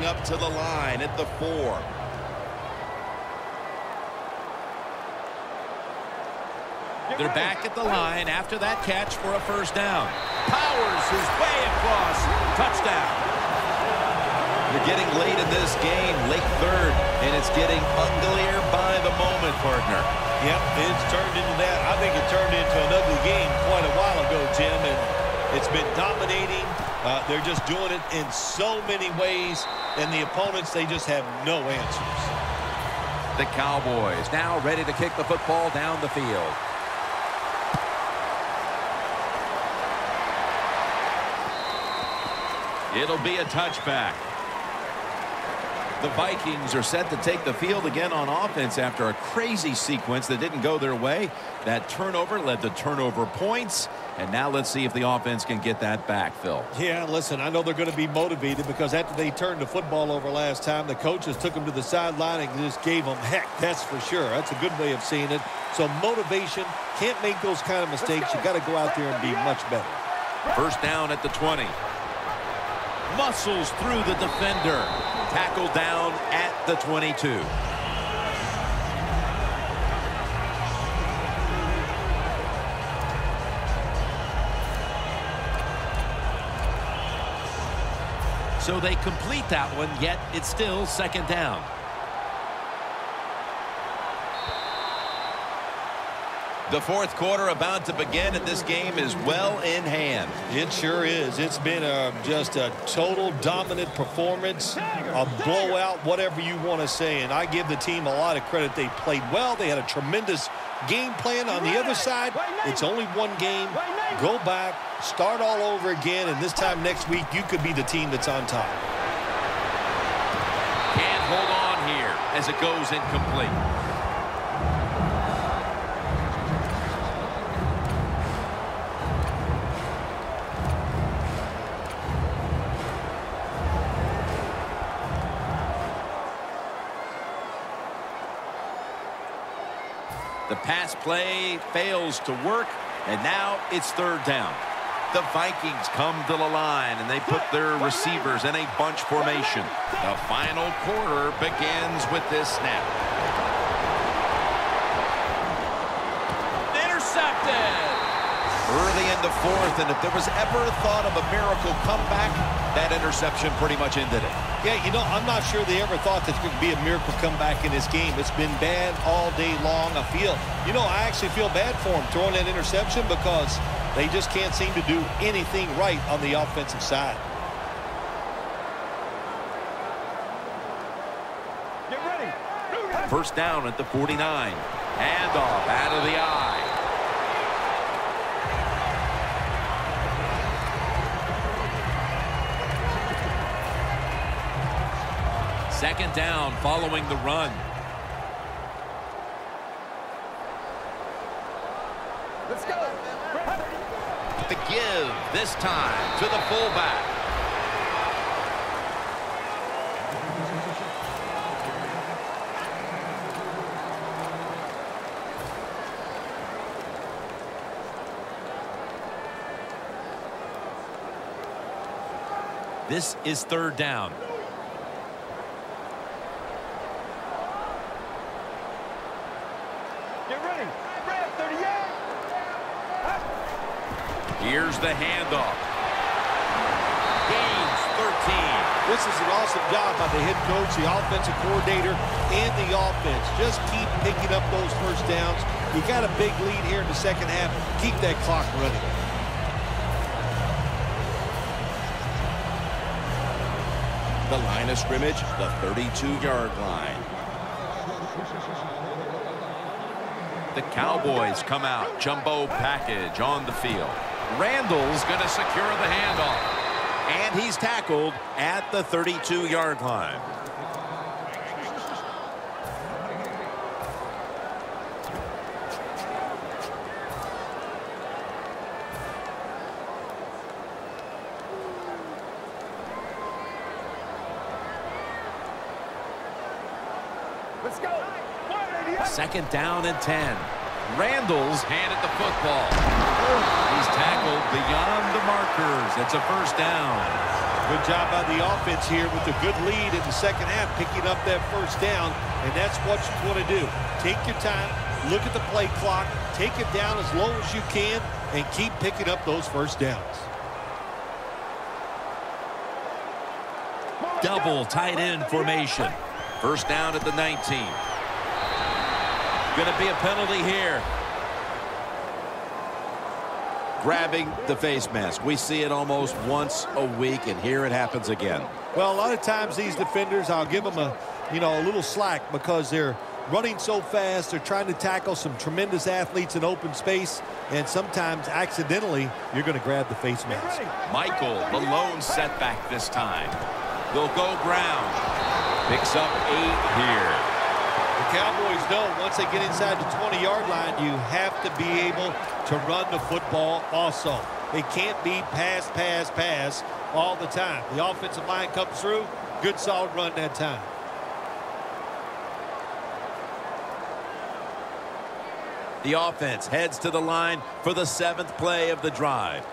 Coming up to the line at the four. They're back at the line after that catch for a first down. Powers his way across. Touchdown. You're getting late in this game, late third, and it's getting uglier by the moment, partner. Yep, it's turned into that. I think it turned into an ugly game quite a while ago, Tim, and it's been dominating. Uh, they're just doing it in so many ways, and the opponents, they just have no answers. The Cowboys now ready to kick the football down the field. It'll be a touchback. The Vikings are set to take the field again on offense after a crazy sequence that didn't go their way. That turnover led to turnover points. And now let's see if the offense can get that back, Phil. Yeah, listen, I know they're going to be motivated because after they turned the football over last time, the coaches took them to the sideline and just gave them heck, that's for sure. That's a good way of seeing it. So motivation, can't make those kind of mistakes. you got to go out there and be much better. First down at the 20. Muscles through the defender. Tackled down at the 22. So they complete that one, yet it's still second down. The fourth quarter about to begin, and this game is well in hand. It sure is. It's been a, just a total dominant performance, a blowout, whatever you want to say. And I give the team a lot of credit. They played well. They had a tremendous game plan. On the other side, it's only one game. Go back, start all over again, and this time next week, you could be the team that's on top. Can't hold on here as it goes incomplete. Play fails to work, and now it's third down. The Vikings come to the line, and they put their receivers in a bunch formation. The final quarter begins with this snap. The fourth, and if there was ever a thought of a miracle comeback, that interception pretty much ended it. Yeah, you know, I'm not sure they ever thought there's going to be a miracle comeback in this game. It's been bad all day long. I feel, you know, I actually feel bad for them throwing that interception because they just can't seem to do anything right on the offensive side. Get ready. First down at the 49. Handoff out of the eye. Second down following the run. Let's go. The give this time to the fullback. This is third down. Get ready. Red 38. Here's the handoff. Gains 13. This is an awesome job by the head coach, the offensive coordinator, and the offense. Just keep picking up those first downs. You got a big lead here in the second half. Keep that clock running. The line of scrimmage, the 32-yard line. The Cowboys come out, jumbo package on the field. Randle's going to secure the handoff. And he's tackled at the 32-yard line. Let's go. Second down and 10. Randle's handed the football. He's tackled beyond the markers. It's a first down. Good job by the offense here with a good lead in the second half, picking up that first down, and that's what you want to do. Take your time, look at the play clock, take it down as low as you can, and keep picking up those first downs. Double tight end formation. First down at the 19. Going to be a penalty here. Grabbing the face mask. We see it almost once a week, and here it happens again. Well, a lot of times these defenders, I'll give them a, you know, a little slack because they're running so fast. They're trying to tackle some tremendous athletes in open space, and sometimes accidentally you're going to grab the face mask. Michael, the lone setback this time. They'll go ground. Picks up eight here. The Cowboys know once they get inside the 20-yard line, you have to be able to run the football also. It can't be pass, pass, pass all the time. The offensive line comes through, good solid run that time. The offense heads to the line for the seventh play of the drive.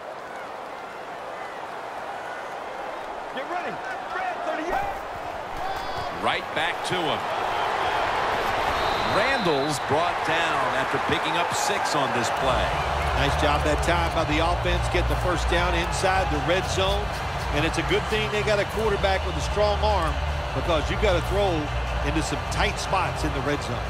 Get ready. Red 38. Right back to him. Randle's brought down after picking up six on this play. Nice job that time by the offense getting the first down inside the red zone. And it's a good thing they got a quarterback with a strong arm because you've got to throw into some tight spots in the red zone.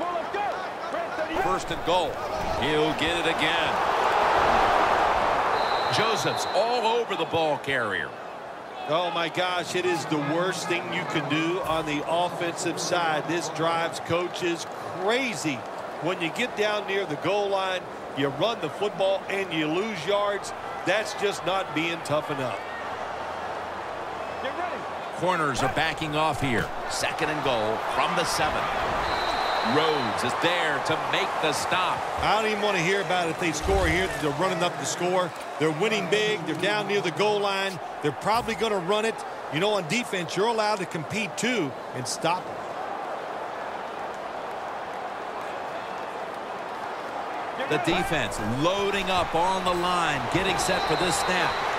Come on, let's go. Red 38. First and goal. He'll get it again. Joseph's all over the ball carrier. Oh my gosh, it is the worst thing you can do on the offensive side. This drives coaches crazy. When you get down near the goal line, you run the football and you lose yards. That's just not being tough enough. Corners are backing off here. Second and goal from the seven. Rhodes is there to make the stop. I don't even want to hear about it if they score here. They're running up the score. They're winning big. They're down near the goal line. They're probably going to run it. You know, on defense, you're allowed to compete too and stop them. The defense loading up on the line, getting set for this snap.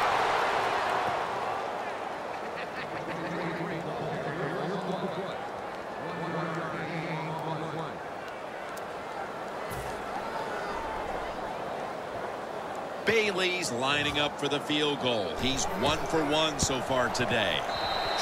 Lining up for the field goal. He's one for one so far today.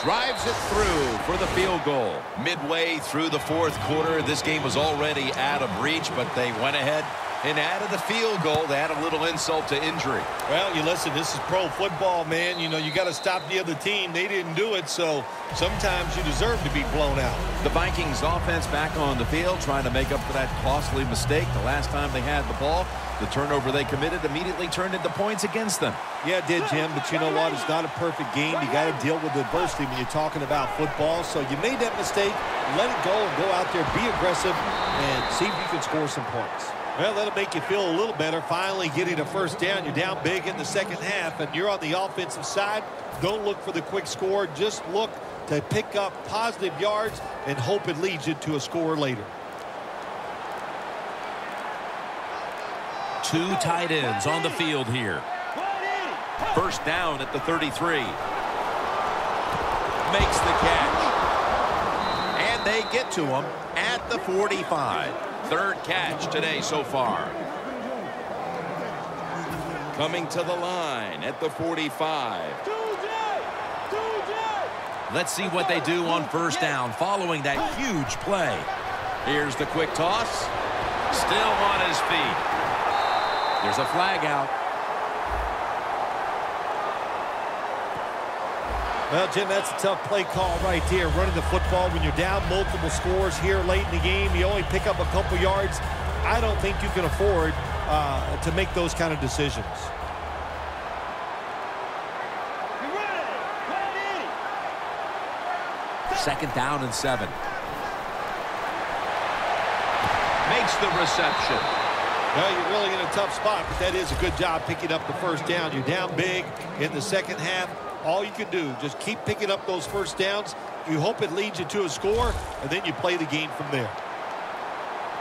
Drives it through for the field goal. Midway through the fourth quarter, this game was already out of reach, but they went ahead and added the field goal to add a little insult to injury. Well, you listen, this is pro football, man. You know, you got to stop the other team. They didn't do it, so sometimes you deserve to be blown out. The Vikings offense back on the field trying to make up for that costly mistake the last time they had the ball. The turnover they committed immediately turned into points against them. Yeah, it did, Jim, but you know what? It's not a perfect game. You got to deal with adversity when you're talking about football. So you made that mistake. Let it go and go out there, be aggressive, and see if you can score some points. Well, that'll make you feel a little better. Finally getting a first down. You're down big in the second half, and you're on the offensive side. Don't look for the quick score. Just look to pick up positive yards and hope it leads you to a score later. Two tight ends on the field here. First down at the 33. Makes the catch. And they get to him at the 45. Third catch today so far. Coming to the line at the 45. Let's see what they do on first down following that huge play. Here's the quick toss. Still on his feet. There's a flag out. Well, Jim, that's a tough play call right there. Running the football when you're down multiple scores here late in the game. You only pick up a couple yards. I don't think you can afford uh, to make those kind of decisions. Second down and seven. Makes the reception. Well, you're really in a tough spot, but that is a good job picking up the first down. You're down big in the second half. All you can do, just keep picking up those first downs. You hope it leads you to a score, and then you play the game from there.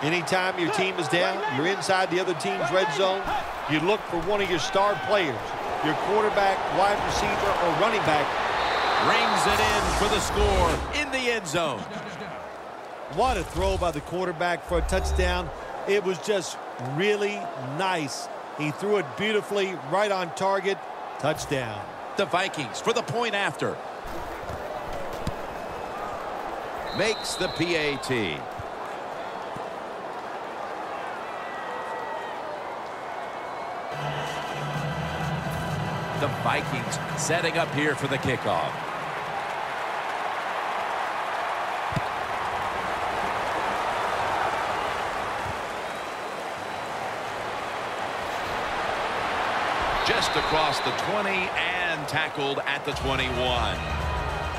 Anytime your team is down, you're inside the other team's red zone, you look for one of your star players, your quarterback, wide receiver, or running back, Rings it in for the score in the end zone. What a throw by the quarterback for a touchdown. It was just really nice. He threw it beautifully, right on target. Touchdown. The Vikings for the point after. Makes the PAT. The Vikings setting up here for the kickoff. Across the 20 and tackled at the 21.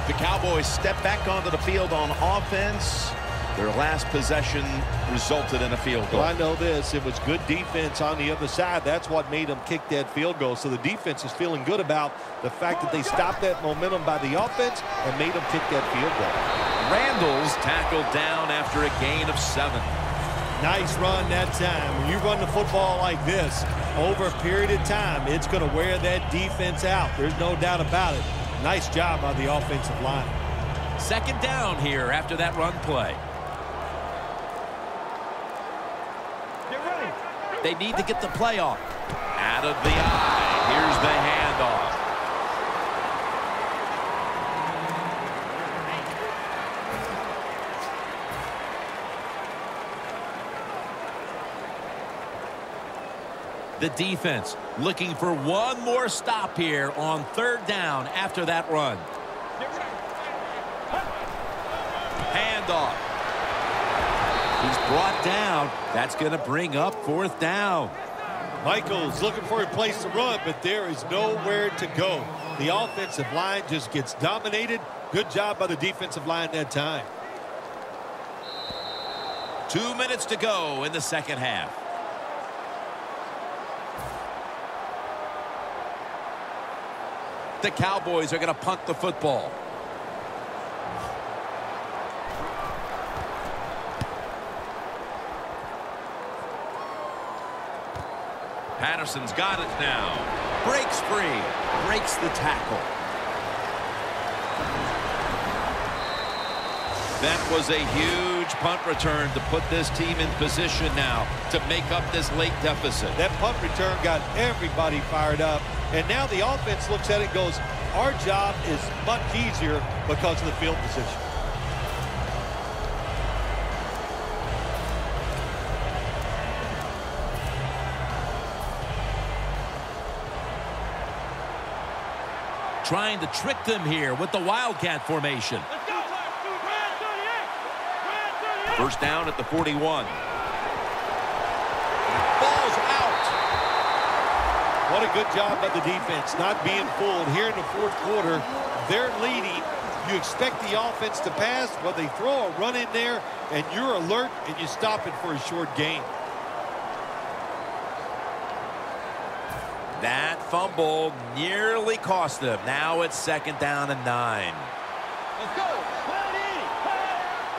The Cowboys step back onto the field on offense. Their last possession resulted in a field goal. Well, I know this. It was good defense on the other side. That's what made them kick that field goal. So the defense is feeling good about the fact that they stopped that momentum by the offense and made them kick that field goal. Randle's tackled down after a gain of seven. Nice run that time. When you run the football like this over a period of time, it's going to wear that defense out. There's no doubt about it. Nice job by the offensive line. Second down here after that run play. Get ready. They need to get the play off. Out of the eye. Here's the handoff. The defense looking for one more stop here on third down after that run. Handoff. He's brought down. That's going to bring up fourth down. Michael's looking for a place to run, but there is nowhere to go. The offensive line just gets dominated. Good job by the defensive line that time. Two minutes to go in the second half. The Cowboys are going to punt the football. Patterson's got it now. Breaks free. Breaks the tackle. That was a huge punt return to put this team in position now to make up this late deficit. That punt return got everybody fired up. And now the offense looks at it and goes, our job is much easier because of the field position. Trying to trick them here with the Wildcat formation. Let's go. Red 38. Red 38. First down at the 41. Ball's out. What a good job by the defense, not being fooled. Here in the fourth quarter, they're leading. You expect the offense to pass, but they throw a run in there, and you're alert, and you stop it for a short gain. That fumble nearly cost them. Now it's second down and nine. Let's go. Red 80.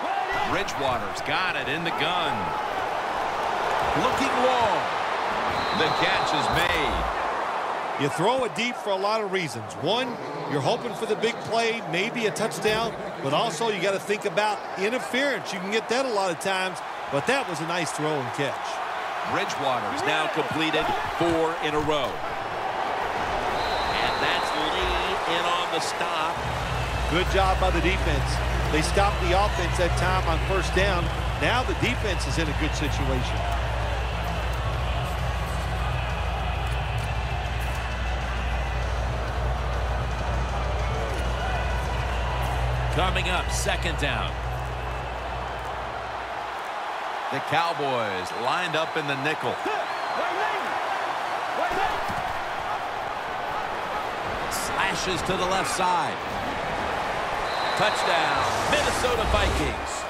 Red 80. Bridgewater's got it in the gun. Looking long. The catch is made. You throw it deep for a lot of reasons. One, you're hoping for the big play, maybe a touchdown, but also you got to think about interference. You can get that a lot of times, but that was a nice throw and catch. Bridgewater's now completed four in a row. And that's Lee in on the stop. Good job by the defense. They stopped the offense that time on first down. Now the defense is in a good situation. Coming up, second down. The Cowboys lined up in the nickel. White lady. White lady. Slashes to the left side. Touchdown, Minnesota Vikings.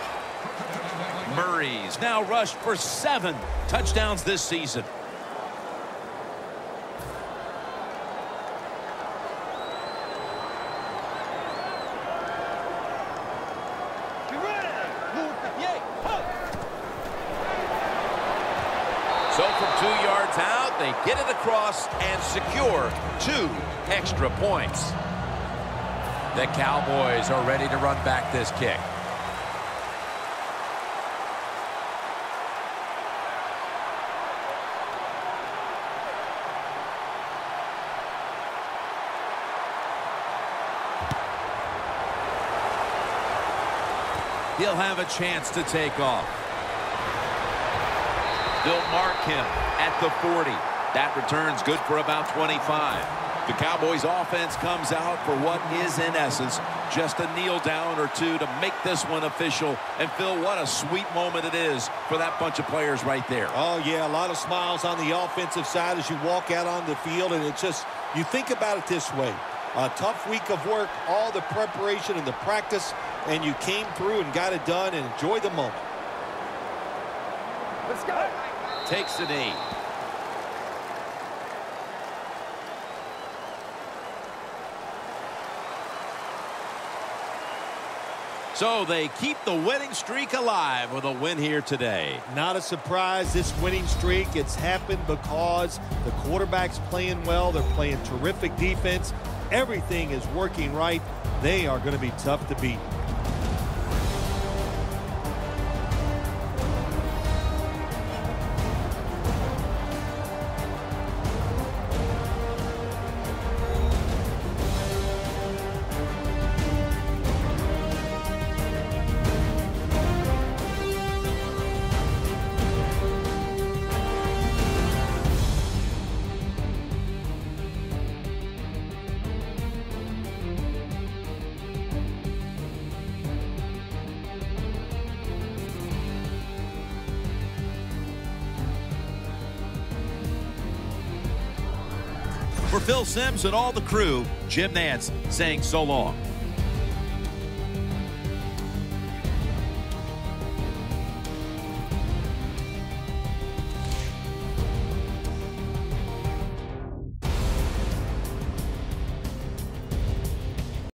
Murray's now rushed for seven touchdowns this season. Get ready. Move 58. Huh. So from two yards out, they get it across and secure two extra points. The Cowboys are ready to run back this kick. He'll have a chance to take off. They'll mark him at the 40. That returns good for about 25. The Cowboys offense comes out for what is in essence just a kneel down or two to make this one official. And Phil, what a sweet moment it is for that bunch of players right there. Oh, yeah, a lot of smiles on the offensive side as you walk out on the field. And it's just, you think about it this way. A tough week of work, all the preparation and the practice, and you came through and got it done and enjoy the moment. Let's go. Takes the knee. So they keep the winning streak alive with a win here today. Not a surprise, this winning streak, it's happened because the quarterback's playing well. They're playing terrific defense. Everything is working right. They are going to be tough to beat. Phil Simms and all the crew, Jim Nantz saying so long.